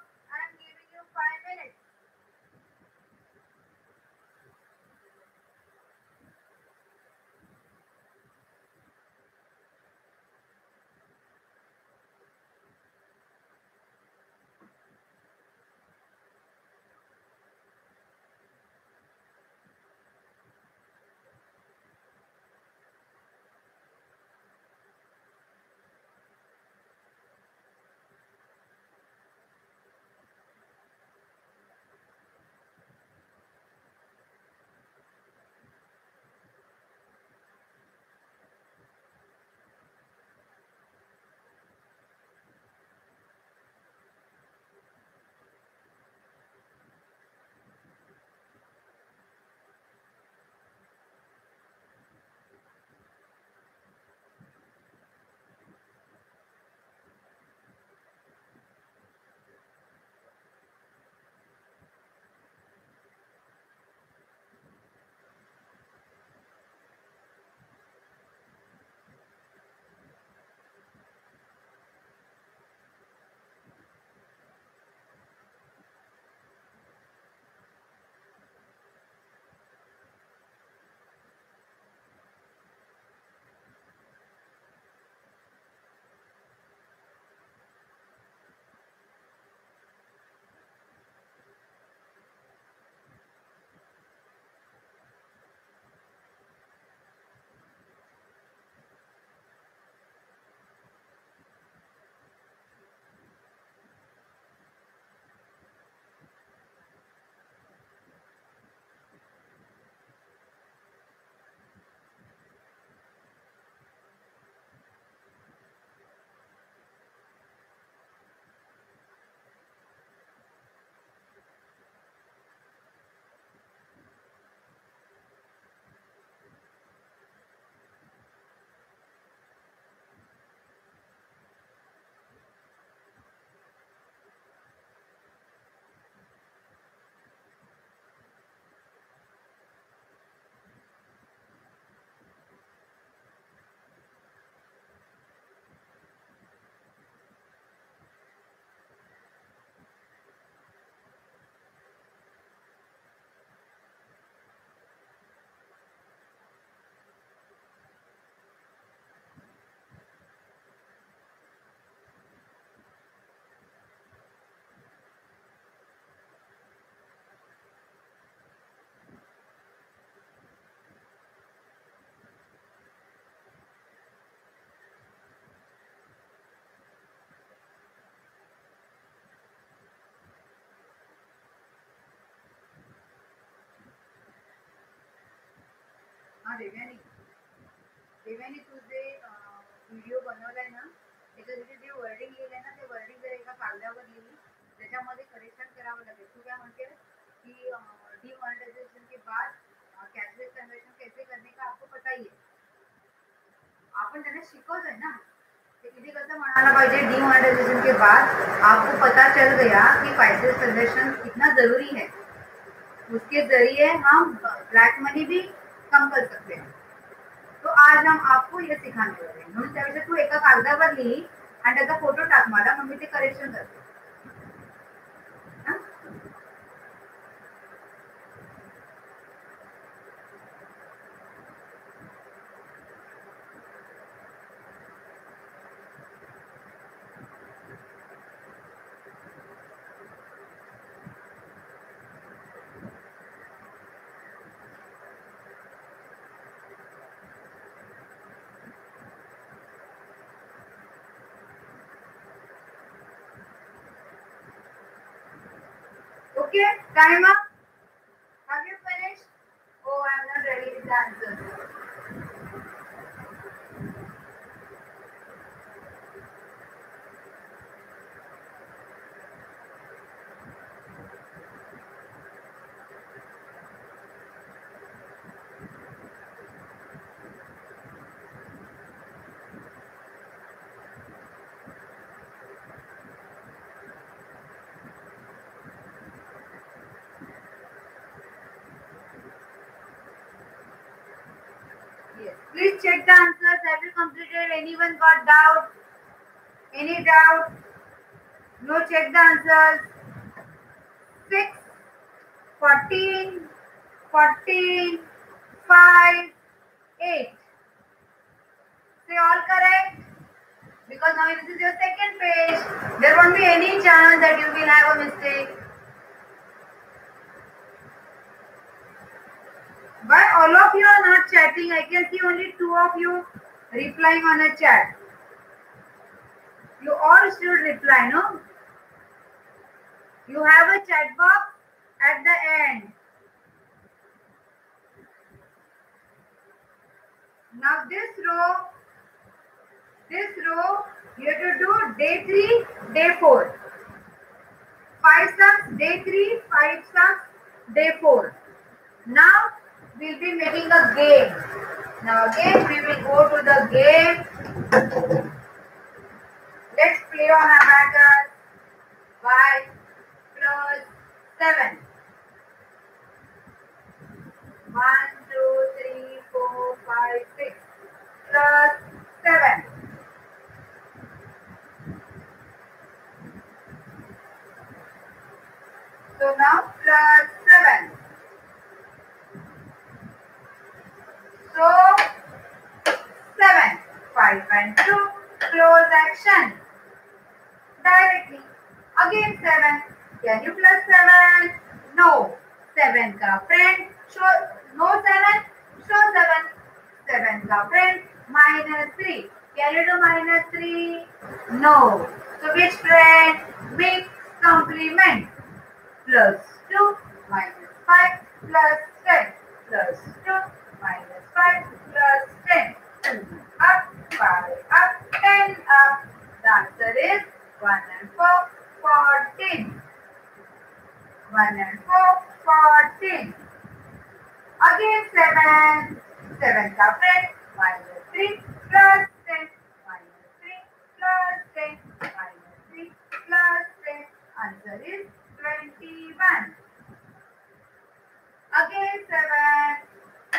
Devyani Devyani तुझे video बनवलाय ना, त्याच्यासाठी जे wording लिहिलंय ना, ते wording जर एका कागदावर लिहिली त्याच्यामध्ये करेक्शन करावं लागेल. तू काय म्हणते की डिमॉनिटाइजेशन के बाद कैशलेस ट्रांजेक्शन कैसे करने का आपको पता ही है. आपण त्यांना शिकवलंय ना. ते कसं म्हणायला पाहिजे डिमॉनिटाइजेशन के बाद आपको पता चल गया कि कैशलेस ट्रांजेक्शन कितना ज़रूरी है. उसके ज़रिए हम ब्लैक मनी भी कम कर सकते हैं। तो आज हम आपको ये सिखाने वाले हैं। म्हणून त्यावेळेस तू एका कागदावर लिही आणि त्याचा फ़ोटो टाक मला मग ते करेक्शन करते Okay, time up. Have you finished? Oh, I'm not ready with the answer. Please check the answers. Have you completed? Anyone got doubt? Any doubt? No, check the answers. Of you replying on a chat. You all should reply, no? You have a chat box at the end. Now this row, this row, you have to do day three, day four. Five sums, day three, five sums, day four. Now we'll be making a game. Now again we will go to the game. Let's play on abacus. Five plus seven. One, two, three, four, five, six. Plus seven. So now plus seven. So, 7, 5 and 2, close action. Directly. Again 7. Can you plus 7? No. 7 का friend. Show, no 7. Show 7. 7 का friend. Minus 3. Can you do minus 3? No. So which friend? Mix complement. Plus 2 minus 5 plus 10 plus 2 minus 5 plus 10. Up, 5 up, 10 up. The answer is 1 and 4, 14. 1 and 4, 14. Again 7. 7 का friend. Minus 3 plus 10. Minus 3 plus 10. Minus 3 plus 10. Answer is 21. Again 7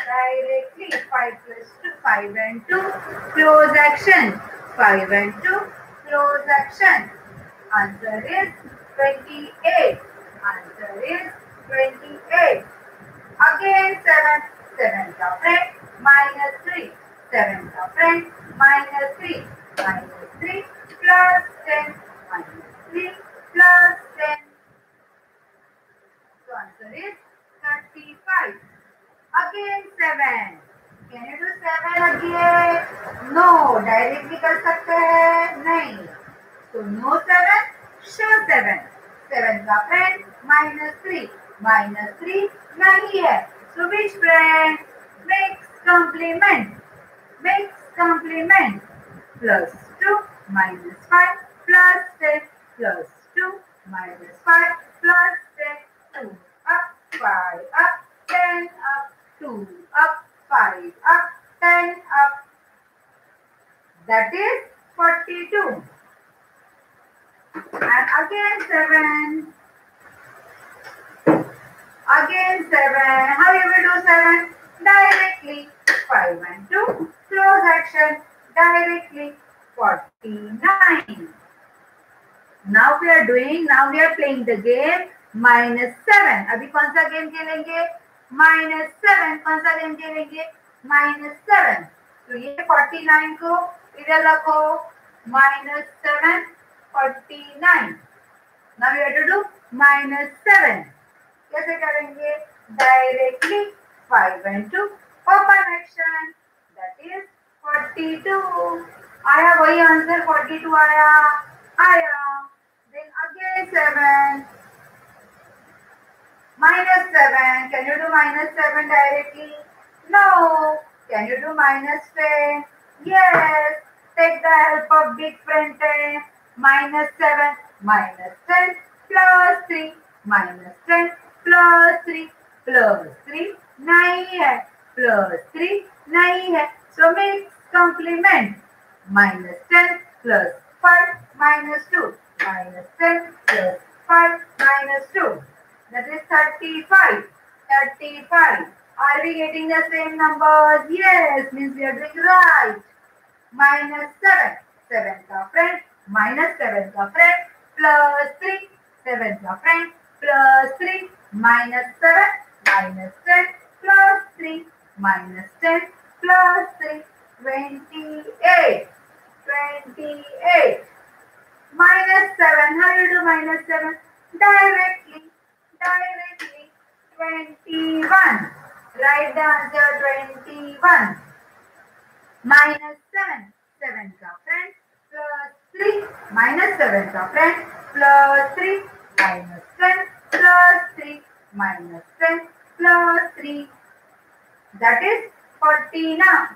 directly 5 plus 2 5 and 2 close action. 5 and 2 close action. Answer is 28 answer is 28 again 7 7 का friend minus 3 7 का friend minus 3 minus 3 plus 10 minus 3 plus 10 so answer is 35 again seven can you do seven again no directly कर सकते हैं? नहीं. तो no seven show seven seven का friend minus three minus three नहीं है. So which friend makes complement makes complement plus two minus five plus six plus two minus five plus six two up five up ten up 2, up 5, up 10, up. That is 42. And again 7. Again 7. How you will do 7? Directly 5 and 2. Close action. Directly 49. Now we are doing, now we are playing the game minus 7. Abhi kaun sa game khelenge? Minus seven, कौन सा game खेलेंगे minus seven. तो ये 49 को इधर रखो। Minus seven forty nine now you to do minus seven. कैसे करेंगे? Directly five and two open action that is forty two आया, वही आंसर फोर्टी टू आया। आया। Then again seven Minus 7. Can you do minus 7 directly? No. Can you do minus 10? Yes. Take the help of big friend 10. Minus 7 minus 10 plus 3 minus 10 plus 3 plus 3 9 plus 3 9 So make complement. Minus 10 plus 5 minus 2 minus 10 plus 5 minus 2. That is 35. 35. Are we getting the same numbers? Yes, means we are doing right. Minus 7. 7 the friend. Minus 7 the friend. Plus 3. 7 the friend. Plus 3. Minus 7. Minus 10. Plus 3. Minus 10. Plus 3. 28. 28. Minus 7. How do you do minus 7? Directly directly 21 write the answer 21 minus 7 7 का friend. Plus 3 minus 7 का friend. Plus 3 minus 10 plus 3 minus 10 plus 3 that is 40 now.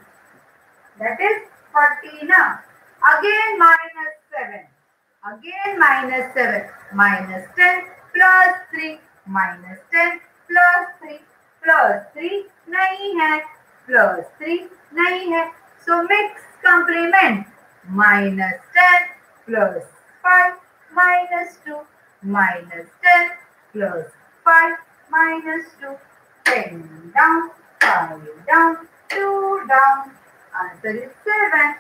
That is 40 now. Again minus 7 again minus 7 minus 10 plus 3 minus 10 plus 3 plus 3 नहीं है plus 3 नहीं है so mix complement minus 10 plus 5 minus 2 minus 10 plus 5 minus 2 10 down 5 down 2 down answer is 7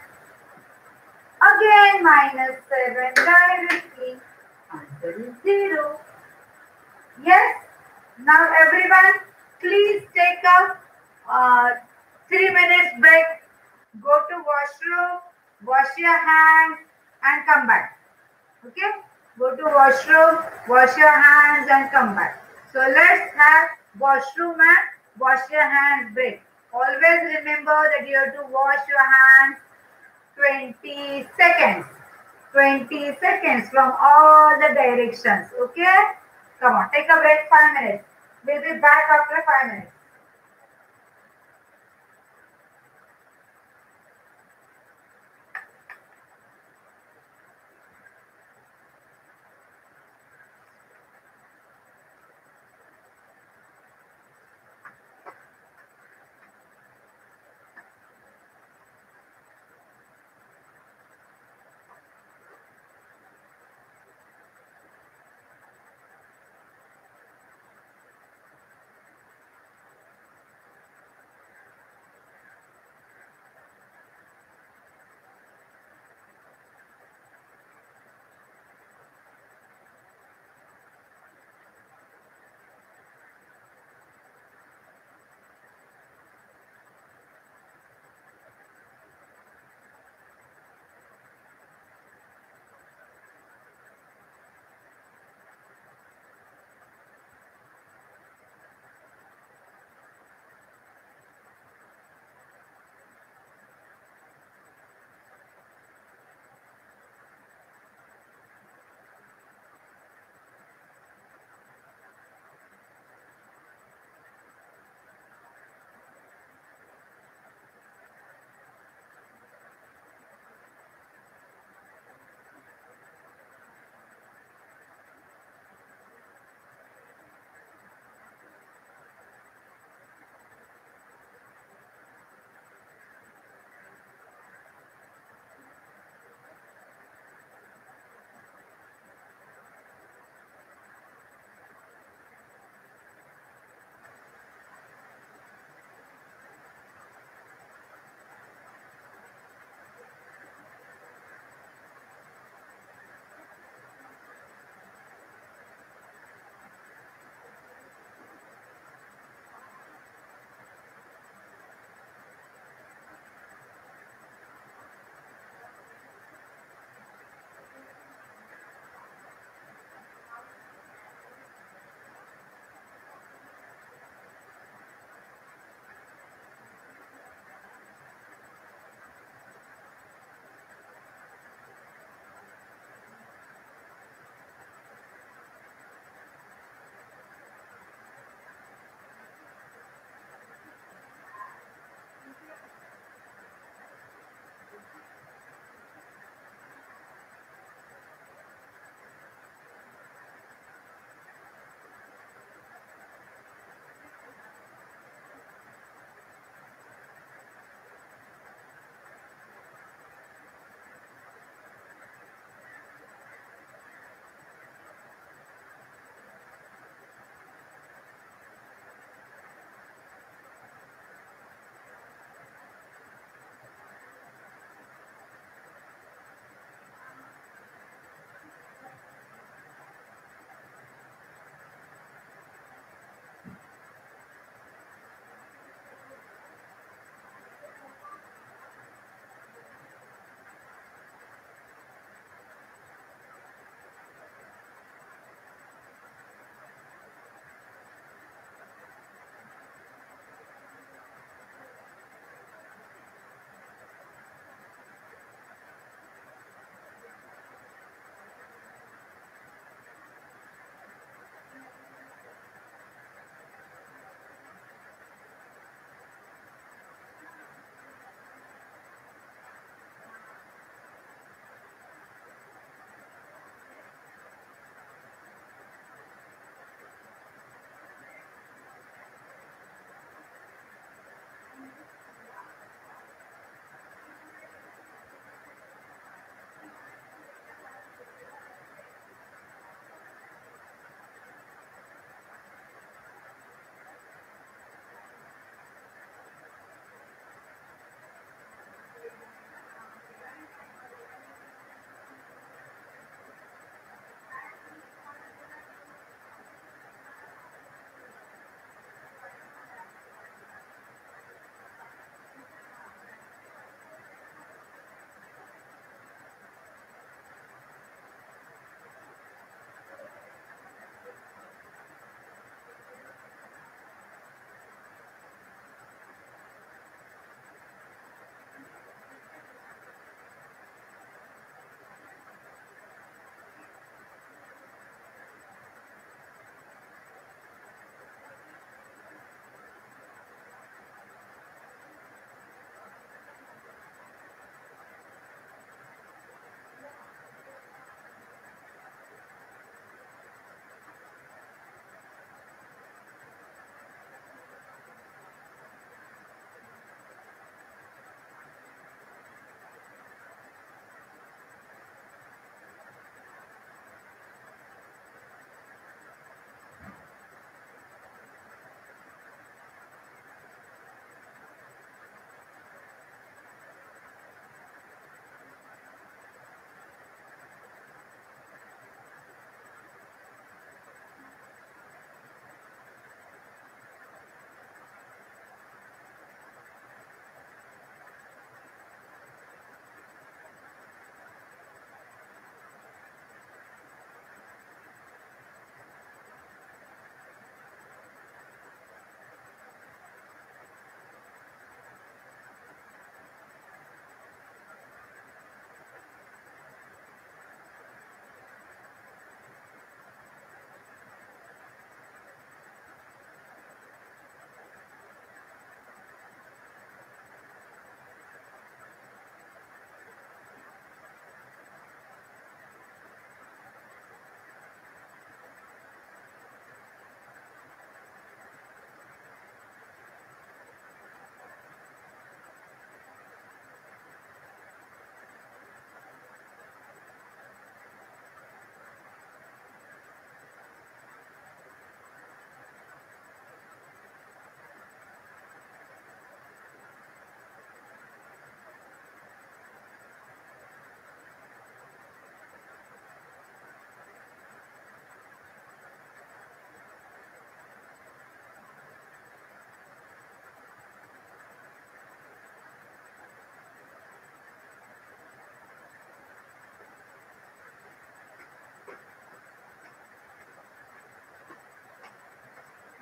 again minus 7 directly answer is 0 Yes. Now everyone, please take a uh, three minutes break. Go to washroom, wash your hands, and come back. Okay. Go to washroom, wash your hands, and come back. So let's have washroom and wash your hands break. Always remember that you have to wash your hands 20 seconds. 20 seconds from all the directions. Okay. Come on, take a break five minutes. We'll be back after five minutes.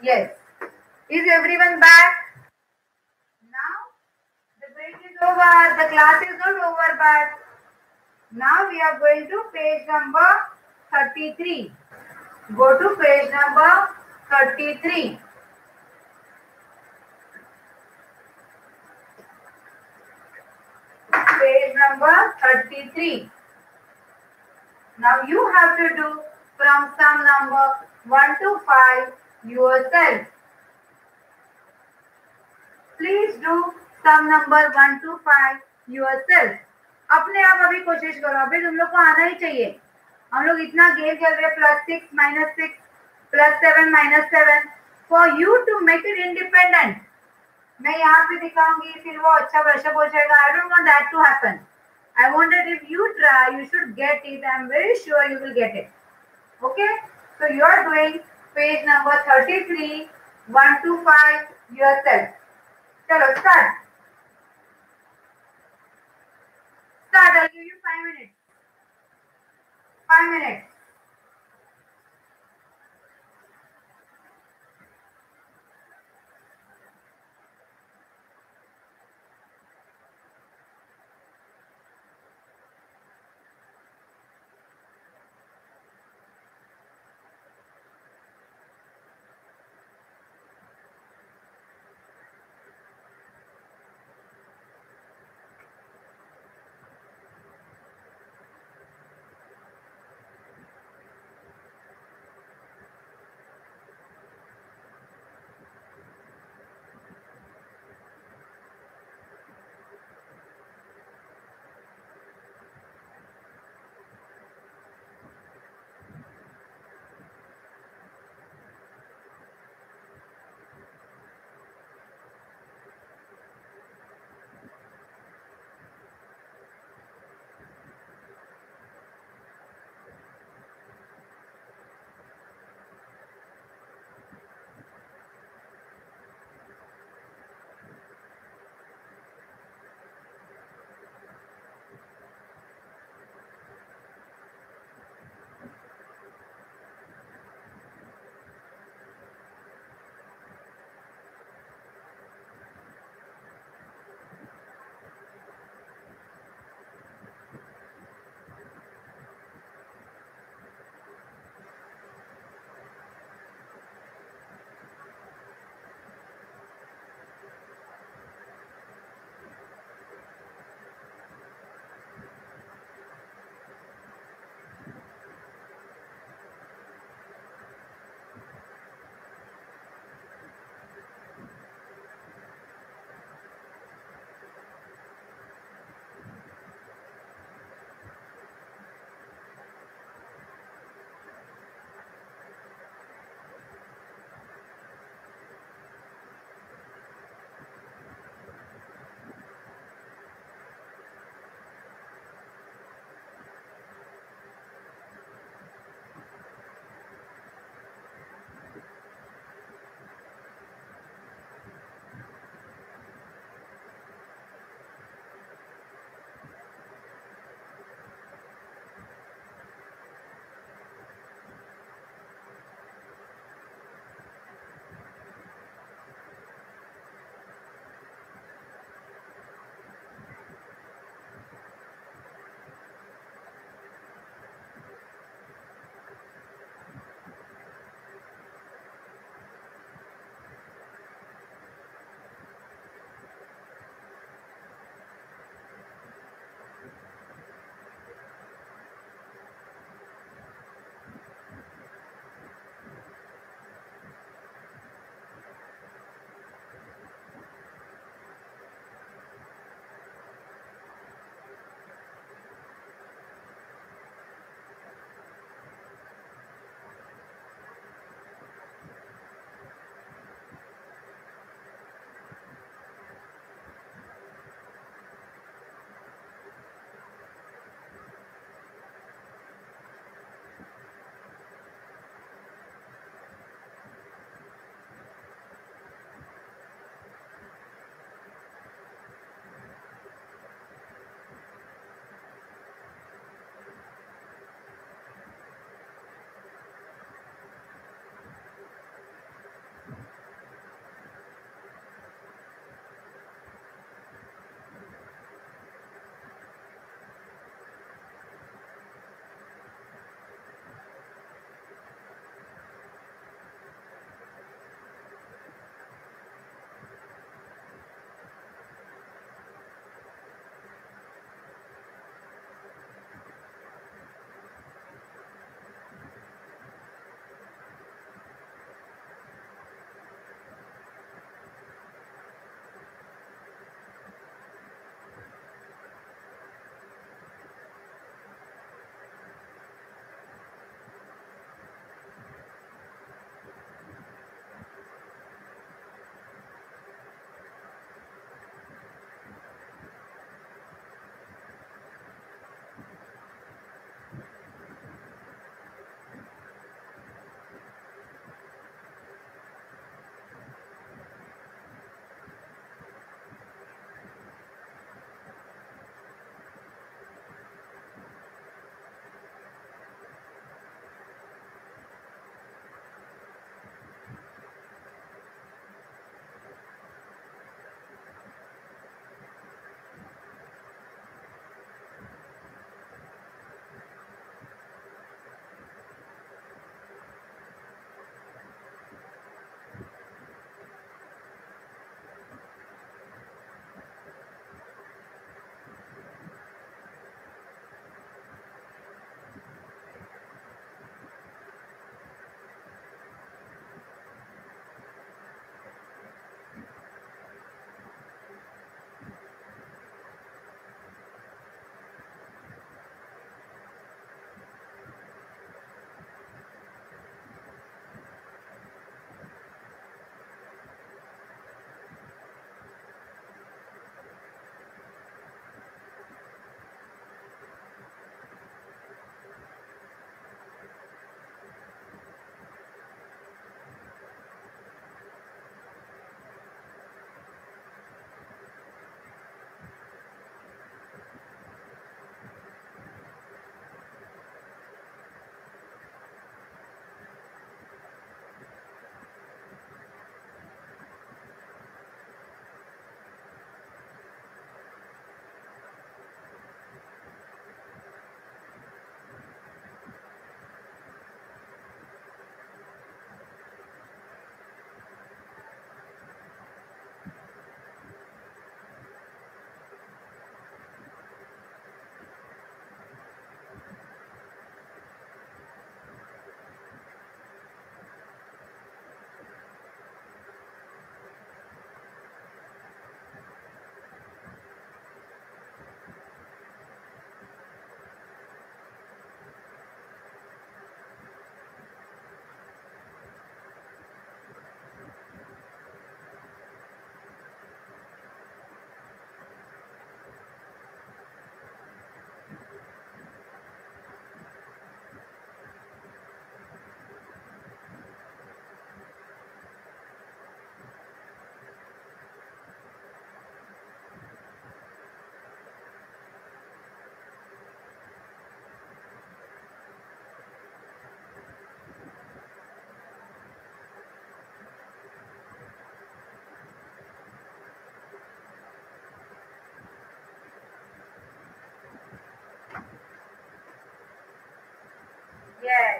Yes. Is everyone back? Now the break is over. The class is not over, but now we are going to page number 33. Go to page number 33. Page number 33. Now you have to do from sum number 1 to 5 yourself. Please do sum number 1 to 5 yourself. अपने आप अभी कोशिश करो अभी तुम लोग को आना ही चाहिए हम लोग इतना गेम खेल रहे plus six minus six plus seven minus seven for you to make it independent मैं यहाँ पे दिखाऊँगी फिर वो अच्छा प्रेशर हो जाएगा I don't want that to happen I I wanted if you try, you should get it. I'm very sure you will get it. Okay? So you are doing page number 33 125 yourself. चलो start start I give you minutes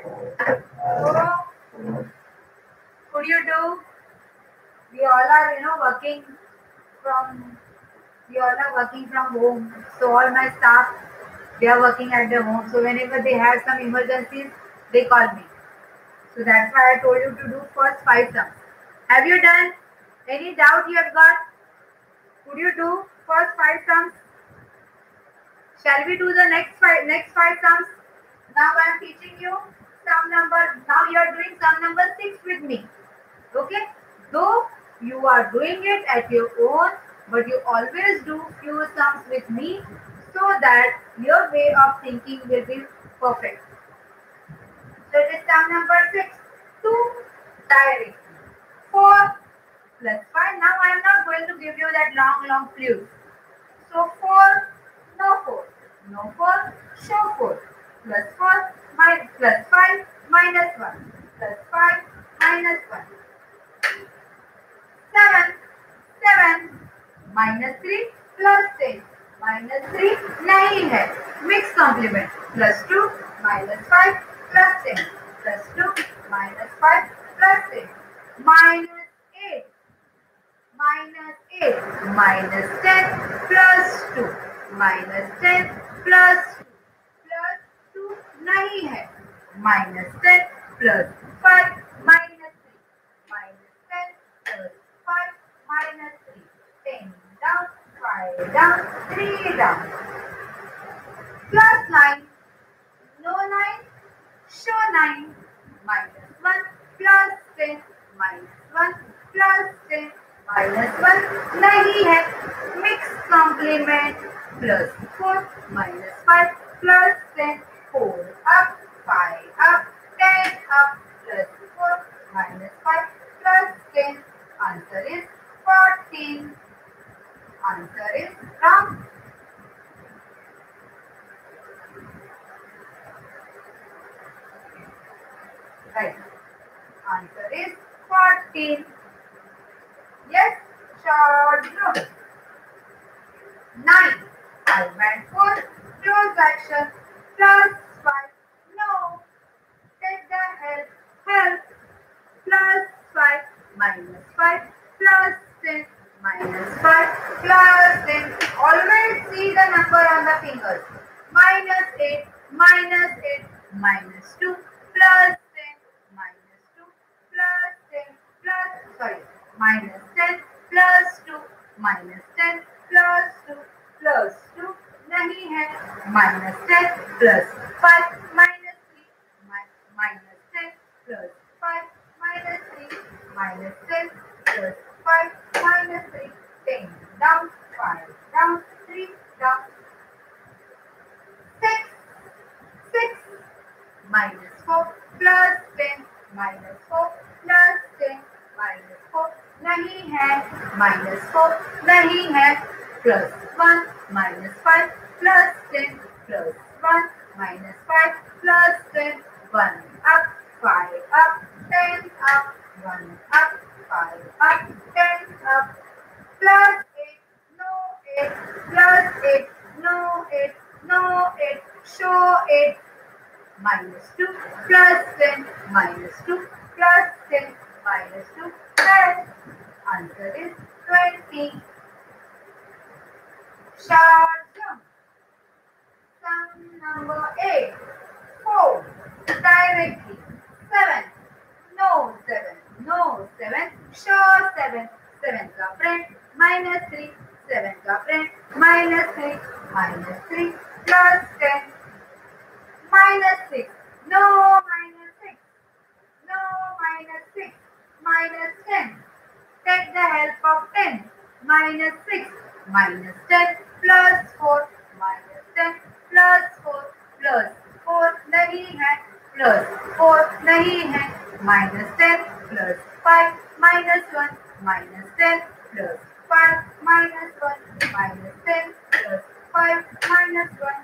So, could you do? We all are, you know, working from. We all are working from home. So all my staff, they are working at their home. So whenever they have some emergencies, they call me. So that's why I told you to do first five sums. Have you done? Any doubt you have got? Could you do first five sums? Shall we do the next five next five sums? Now I am teaching you sum number. Now you are doing sum number six with me. Okay? Though you are doing it at your own, but you always do few sums with me so that your way of thinking will be perfect. So it is sum number six. Two directly. Four plus five. Now I am not going to give you that long, long clue. So four, no four, no four, show four plus 4 minus plus 5 minus 1 plus 5 minus 1. 7 7 minus 3 plus 10 minus three नहीं है mix complement plus two minus five plus ten plus two minus five plus ten minus eight minus eight minus ten plus two minus ten plus नहीं है। Minus ten plus five minus three, minus ten plus five minus three, ten down five down three down plus nine no nine show nine minus one plus ten minus one plus ten minus one नहीं है। Mix complement plus four minus five plus ten four up, five up, ten up, plus four minus five plus ten. Answer is fourteen. Answer is wrong. Right. Answer is fourteen. Yes, short no. Nine. I went for close action plus help plus 5 minus 5 plus 10 minus 5 plus 10. Always see the number on the fingers. Minus 8 minus 8 minus 2 plus 10 minus 2 plus 10 plus sorry minus 10 plus 2 minus 10 plus 2 plus 2 नहीं है। Minus ten plus five, minus three minus ten plus five, minus three, minus ten plus five, minus three, ten down five down three down six six minus four plus ten minus four plus ten minus four नहीं है minus four नहीं है plus one minus five plus 10 plus 1 minus 5 plus 10 1 up five up, ten up, one up, five up, ten up, plus eight, no eight, plus eight, no eight, no eight, show eight, minus two, plus ten, minus two, plus ten, minus two, ten. Answer is twenty. Short Option number 8. 4. Directly. 7. No 7. No 7. Sure 7. 7 का friend. Minus 3. 7 का friend. Minus 3. Minus 3. Plus 10. Minus 6. No minus 6. No minus 6. Minus 10. Take the help of 10. Minus 6. Minus 10. Plus 4. Minus 10. Plus four plus four नहीं है plus four नहीं है minus ten plus five minus one minus ten plus five minus one minus ten plus five minus one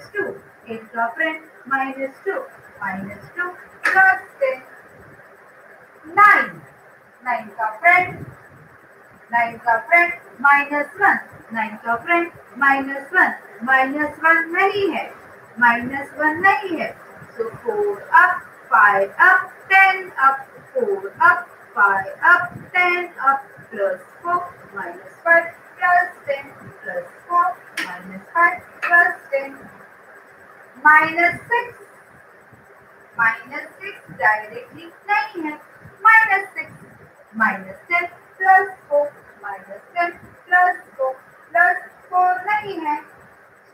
minus 2 in the print minus 2 minus 2 plus 10 9 9 का friend 9 का friend minus one nine का friend minus one minus one नहीं है. Minus one नहीं है. So four up five up ten up four up five up ten up plus minus six minus six directly नहीं है। Minus six, minus ten plus four minus ten plus four plus four नहीं है।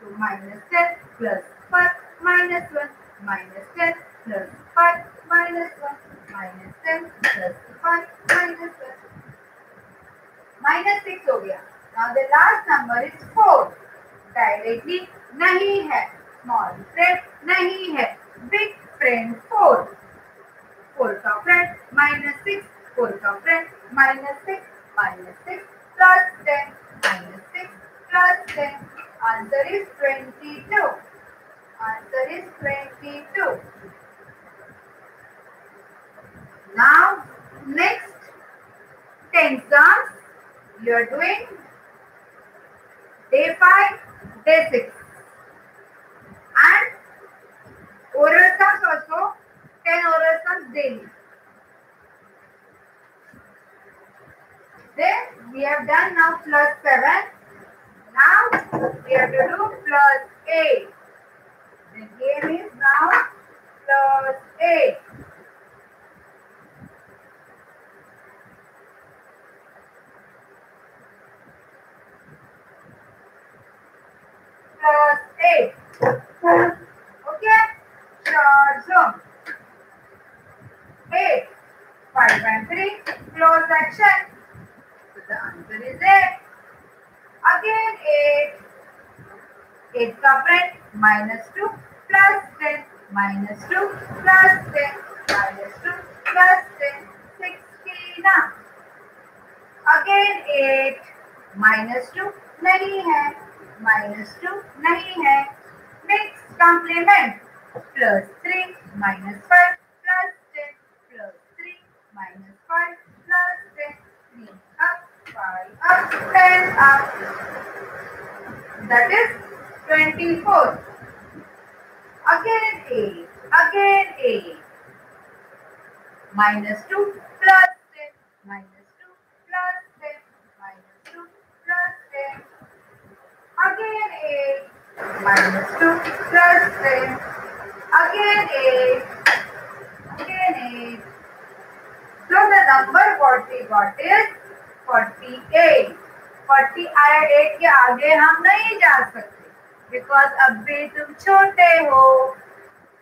तो minus ten plus five minus one minus ten plus five minus one minus ten plus five minus one minus six हो गया। Now the last number is four directly नहीं है। Small friend नहीं है। Big friend four four का friend minus six four का friend minus six minus six plus ten minus six plus ten answer is twenty two answer is twenty two now next ten terms you are doing day five day six and oral sums also 10 oral sums daily. Then we have done now plus 7 now we have to do plus 8 the game is now plus 8 plus 8. Okay? Short zone. 8. 5 and 3. Close action. So the answer is 8. Again 8. 8 का minus 2 plus 10 minus 2 plus 10 minus 2 plus 10 16 now. Again 8 minus 2 नहीं है minus two नहीं है Next complement plus 3 minus 5 plus 10 plus 3 minus 5 plus 10. 3 up, 5 up, 10 up. That is 24. Again 8. Again 8. Minus 2 plus 10 minus 2 plus 10 minus 2 plus 10. Again 8. Minus 2 plus 10. Again 8. Again 8. So the number what got is 48. 40 आया 8 के आगे हम नहीं जा सकते because अब भी तुम छोटे हो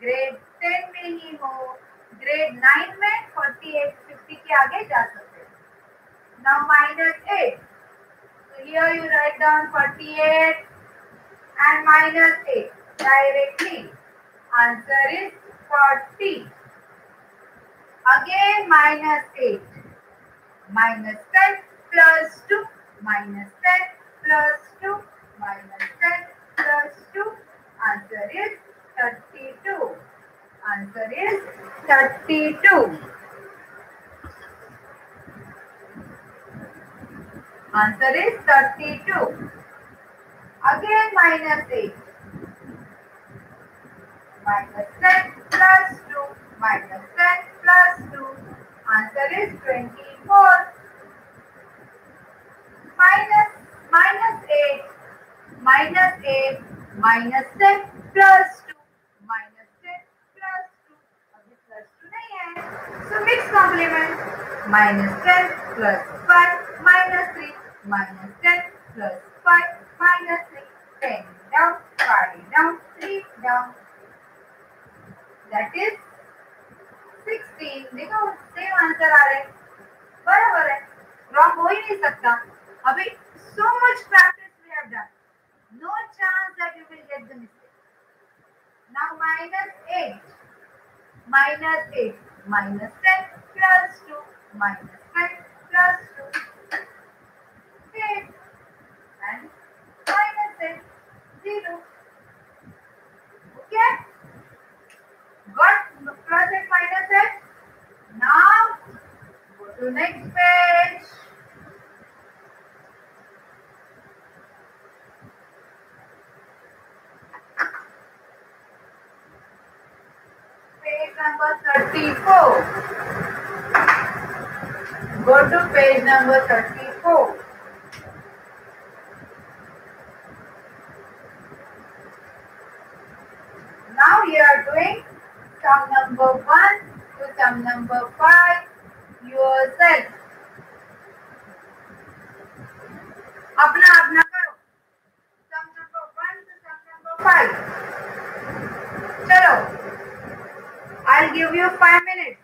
ग्रेड 10 में ही हो ग्रेड 9 में 48 50 के आगे जा सकते हो now minus 8 so here you write down 48 and minus 8 directly answer is 40 again minus 8 minus 10 plus 2 minus 10 plus 2 minus 10 plus 2 answer is 32 answer is 32 answer is 32 again minus 8 minus 10 plus 2 minus 10 plus 2 answer is 24 minus minus 8 minus 8 minus 10 plus 2 minus 10 plus 2 अभी plus 2 नहीं है so mixed complement minus 10 plus 5 minus 3 minus 10 plus 5 minus 3 10 down 5 down 3 down that is 16 देखो same answer आ रहे हैं बराबर है wrong हो ही नहीं सकता अभी so much practice we have done no chance that you will get the mistake now minus 8 minus 8 minus 10 plus 2 minus 10 plus 2 8 and 8 0 okay got plus and minus it now go to next page page number 34 go to page number 34 now you are doing sum number 1 to sum number 5 yourself अपना अपना करो sum number 1 to sum number 5 चलो I'll give you 5 minutes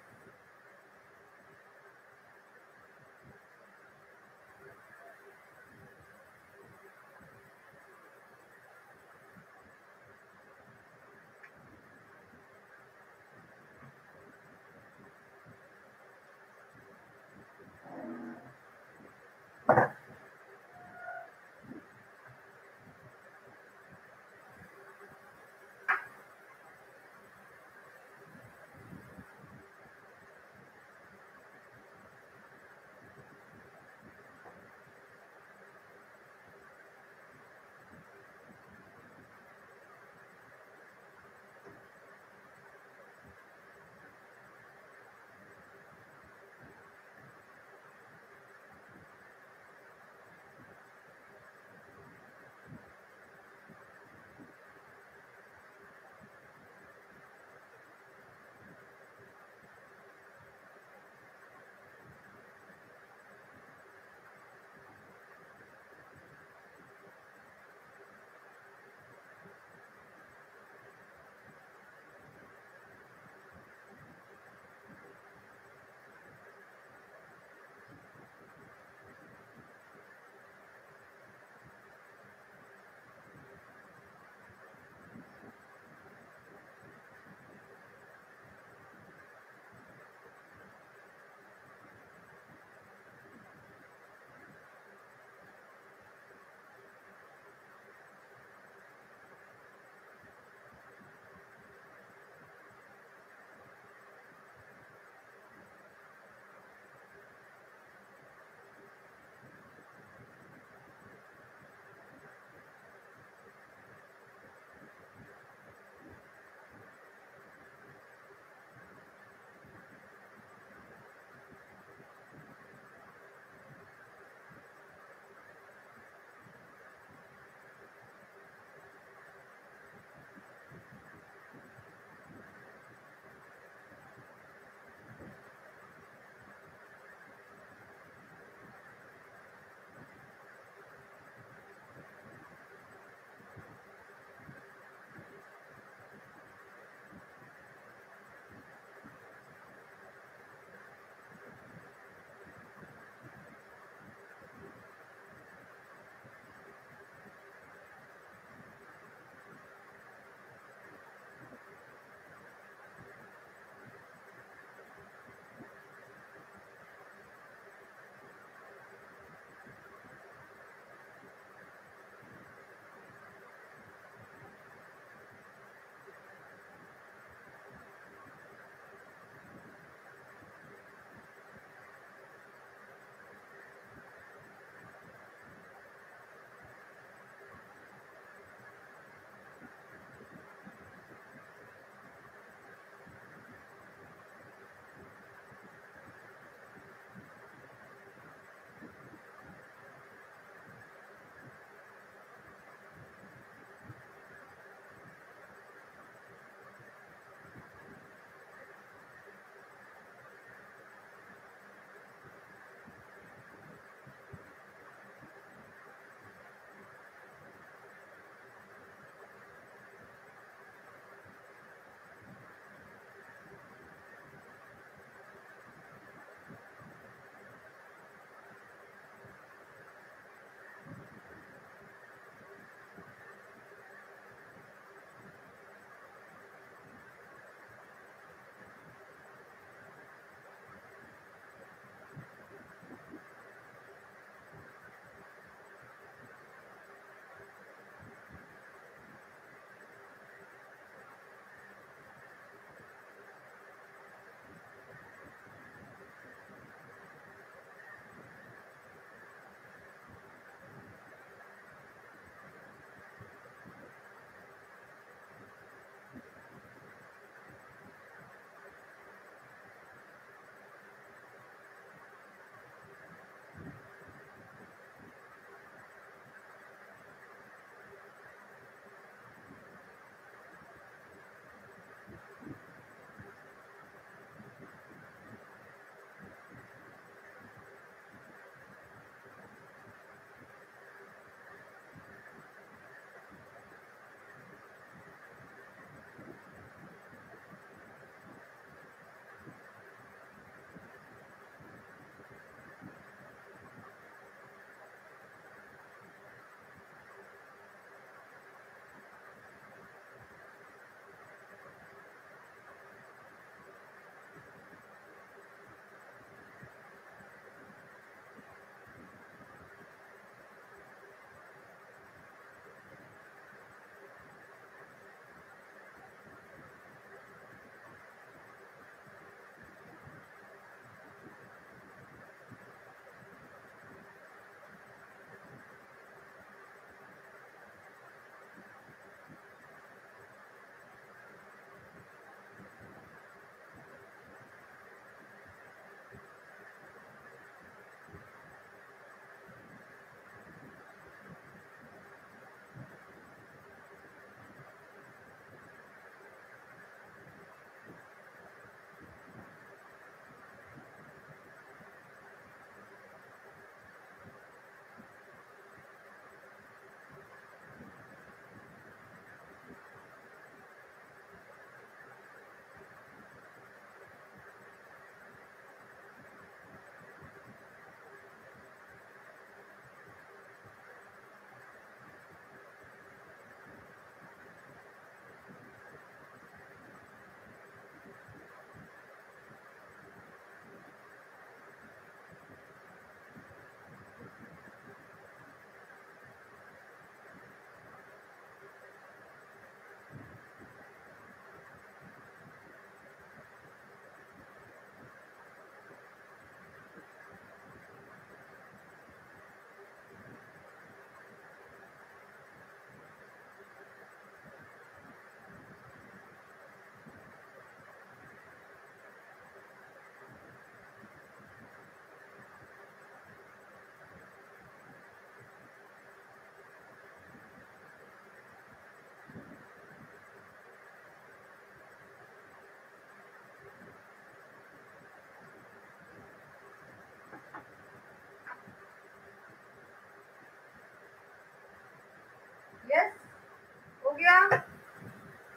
गया।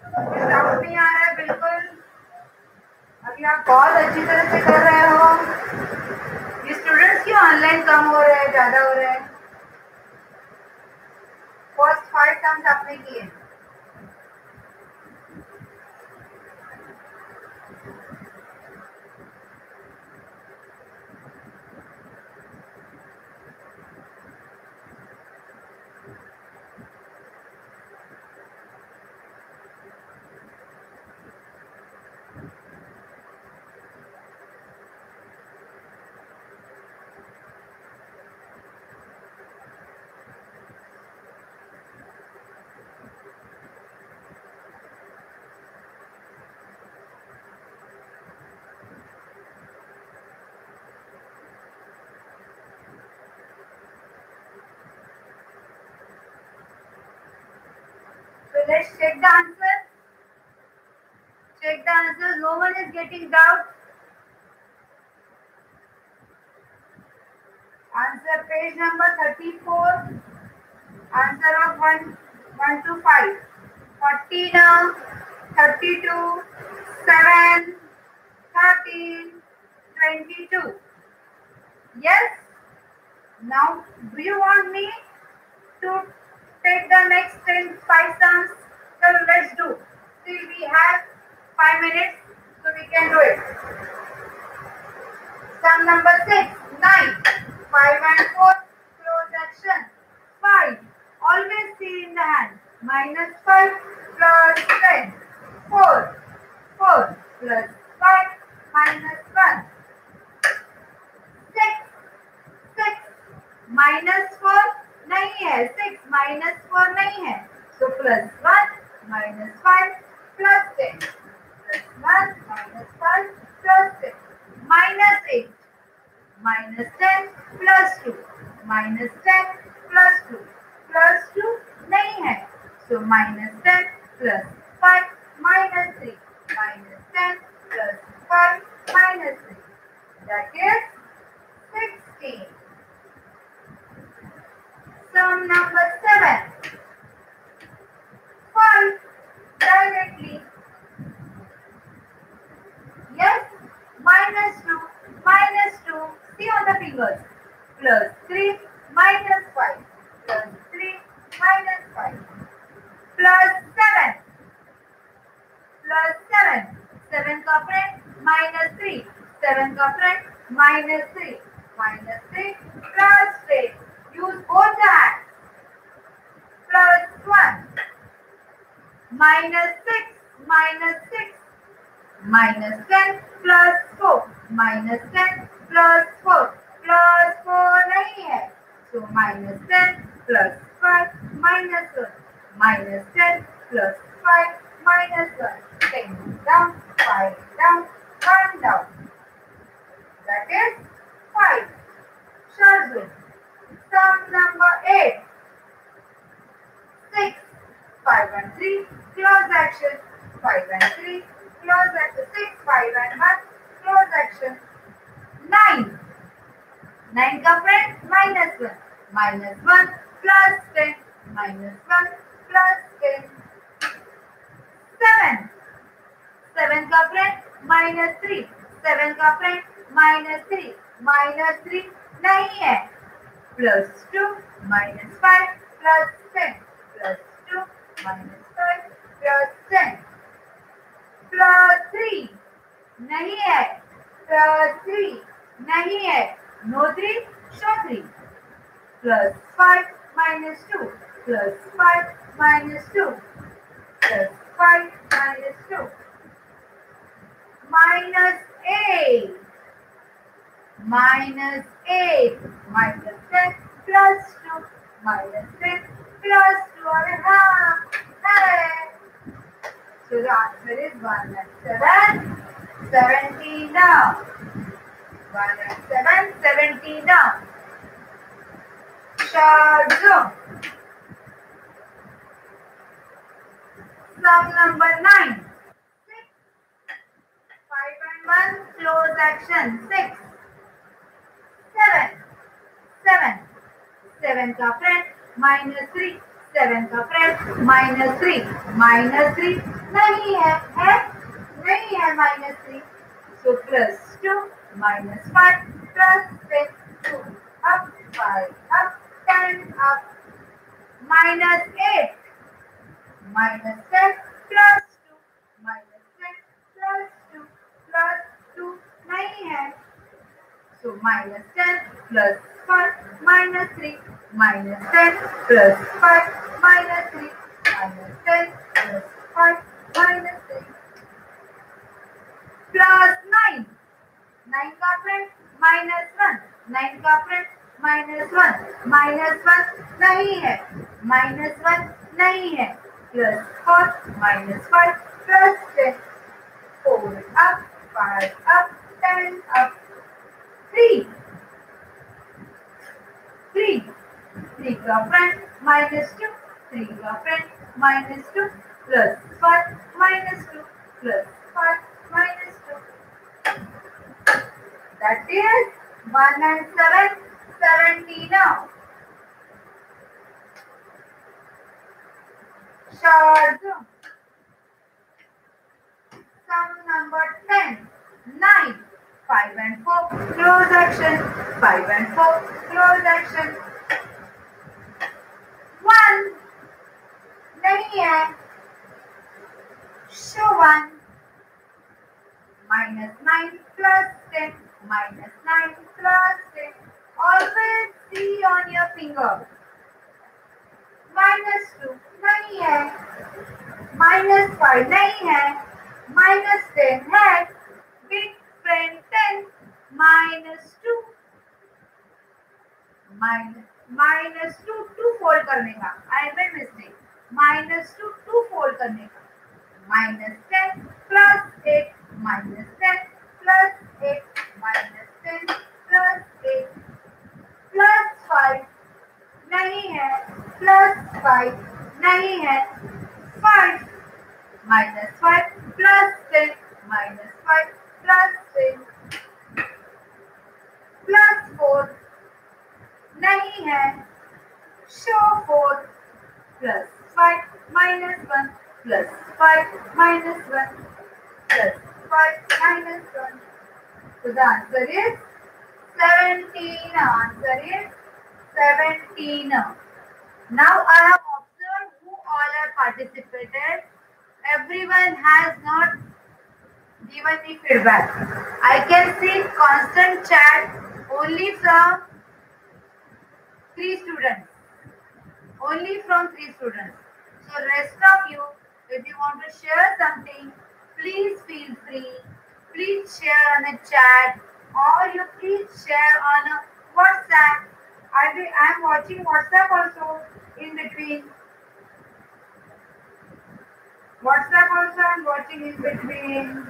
Sound नहीं आ रहा है, बिल्कुल। अभी आप बहुत अच्छी तरह से कर रहे हो। ये स्टूडेंट्स क्यों ऑनलाइन कम हो रहे हैं, ज़्यादा हो रहे हैं। फ़र्स्ट फाइव टर्म्स आपने किए। Check the answer. No one is getting doubt. Answer page number 34. Answer of 1, 1 to 5. 40 now. 32. 7. 13. 22. Yes? Now, do you want me to take the next 10 five sums. So let's do. Still we have five minutes, so we can do it. Sum number six, nine, five and four. Close action. Five. Always see in the hand. Minus five plus ten. Four. Four plus five minus one. Six. Six minus four नहीं है six minus four नहीं है तो plus one minus five plus ten 5 plus 6 minus 8 minus 10 plus 2 minus 10 plus 2 plus 2 नहीं है so minus ten plus five minus three minus ten plus five minus three that is sixteen sum number seven five directly minus two, minus two. See on the fingers. Plus three, minus five. Plus three, minus five. Plus seven. Plus seven. Seven का friend minus three. Seven का friend minus three. Minus three plus three. Use both the hands. Plus 1. Minus 6. Minus 6. Minus 10 plus 4. Minus 10 plus 4. Plus 4 नहीं है. So minus 10 plus 5 minus 1. Minus 10 plus 5 minus 1. 10 down, 5 down, 1 down. That is 5. Shazul. Sum number 8. 6. 5 and 3. Close action. 5 and 3. Close bracket 6, 5 and 1. Close action. 9. 9 का friend minus one minus one plus ten minus one plus ten seven seven का friend minus three seven का friend minus three minus three नहीं है. Plus two minus five plus ten plus two minus five plus ten पृथ्वी नहीं है। पृथ्वी नहीं है। No three show three plus five minus two. Plus five minus two. Plus five minus two. minus 8 minus 8 minus 10 plus 2 minus 10 plus 2 and a half. Hey. So the answer is 1 and 7 70 now 1 and 7 70 now sum number 9 6 5 and 1 close action 6 seven. Seven. Seven का friend minus three. Seven का friend minus three minus three नहीं है है? नहीं है minus three so plus two minus five plus six two up five up ten up minus eight minus six plus two minus six plus two plus two नहीं है. So minus ten plus five minus three minus ten plus five minus three minus ten plus five minus three plus nine. Nine का friend minus one. Nine का friend minus one minus one नहीं है. Minus one नहीं है. Plus four minus five plus ten four up five up ten up three three three का friend minus two three का friend minus two plus five minus two plus five minus two that is 1 and 7 70 now. Zoom. Sum number 10. 9. 5 and 4. Close action. 5 and 4. Close action. 1. नहीं है show 1 minus 9 plus 10 minus 9 plus 10 always see on your finger. Minus 2 नहीं है minus 5 नहीं है minus 10 है big friend 10 minus 2 minus minus 2 2 fold करने का I made mistake minus 2 2 fold करने का minus 10 plus 8 minus 10 plus 8 minus 10 plus 8 plus five नहीं है प्लस फाइव नहीं है five minus five plus ten minus five plus ten plus four नहीं है show four plus five minus one plus 5 minus 1 plus 5 minus 1. So the answer is 17. Answer is 17. Now I have observed who all have participated. Everyone has not given me feedback. I can see constant chat only from three students. Only from three students. So rest of you if you want to share something, please feel free. Please share on the chat or you please share on a WhatsApp. I will, I am watching WhatsApp also in between. WhatsApp also I am watching in between.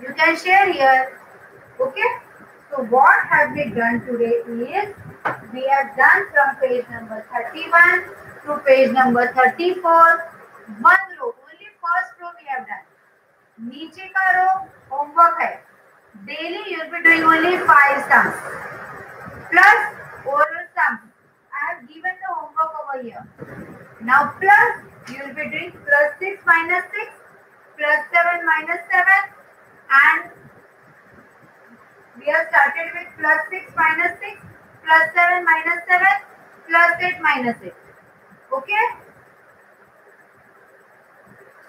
You can share here. Okay. So what have we done today is we have done from page number 31 to page number 34. One row. Only first row we have done. नीचे का row homework है daily you'll be doing only five sums plus oral sums. I have given the homework over here. Now plus you'll be doing plus 6 minus 6 plus 7 minus 7 and we have started with plus 6 minus 6 plus 7 minus 7 plus 8 minus 8. Okay?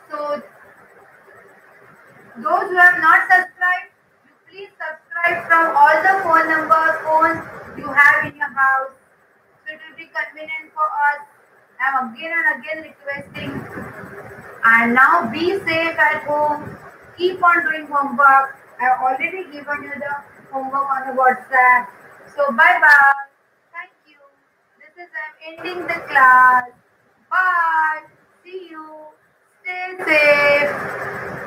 So those who have not subscribed, please subscribe from all the phone numbers, phones you have in your house. So it will be convenient for us. I'm again and again requesting. And now be safe at home. Keep on doing homework. I've already given you the homework on the WhatsApp. So bye bye this, I'm ending the class. Bye. See you. Stay safe.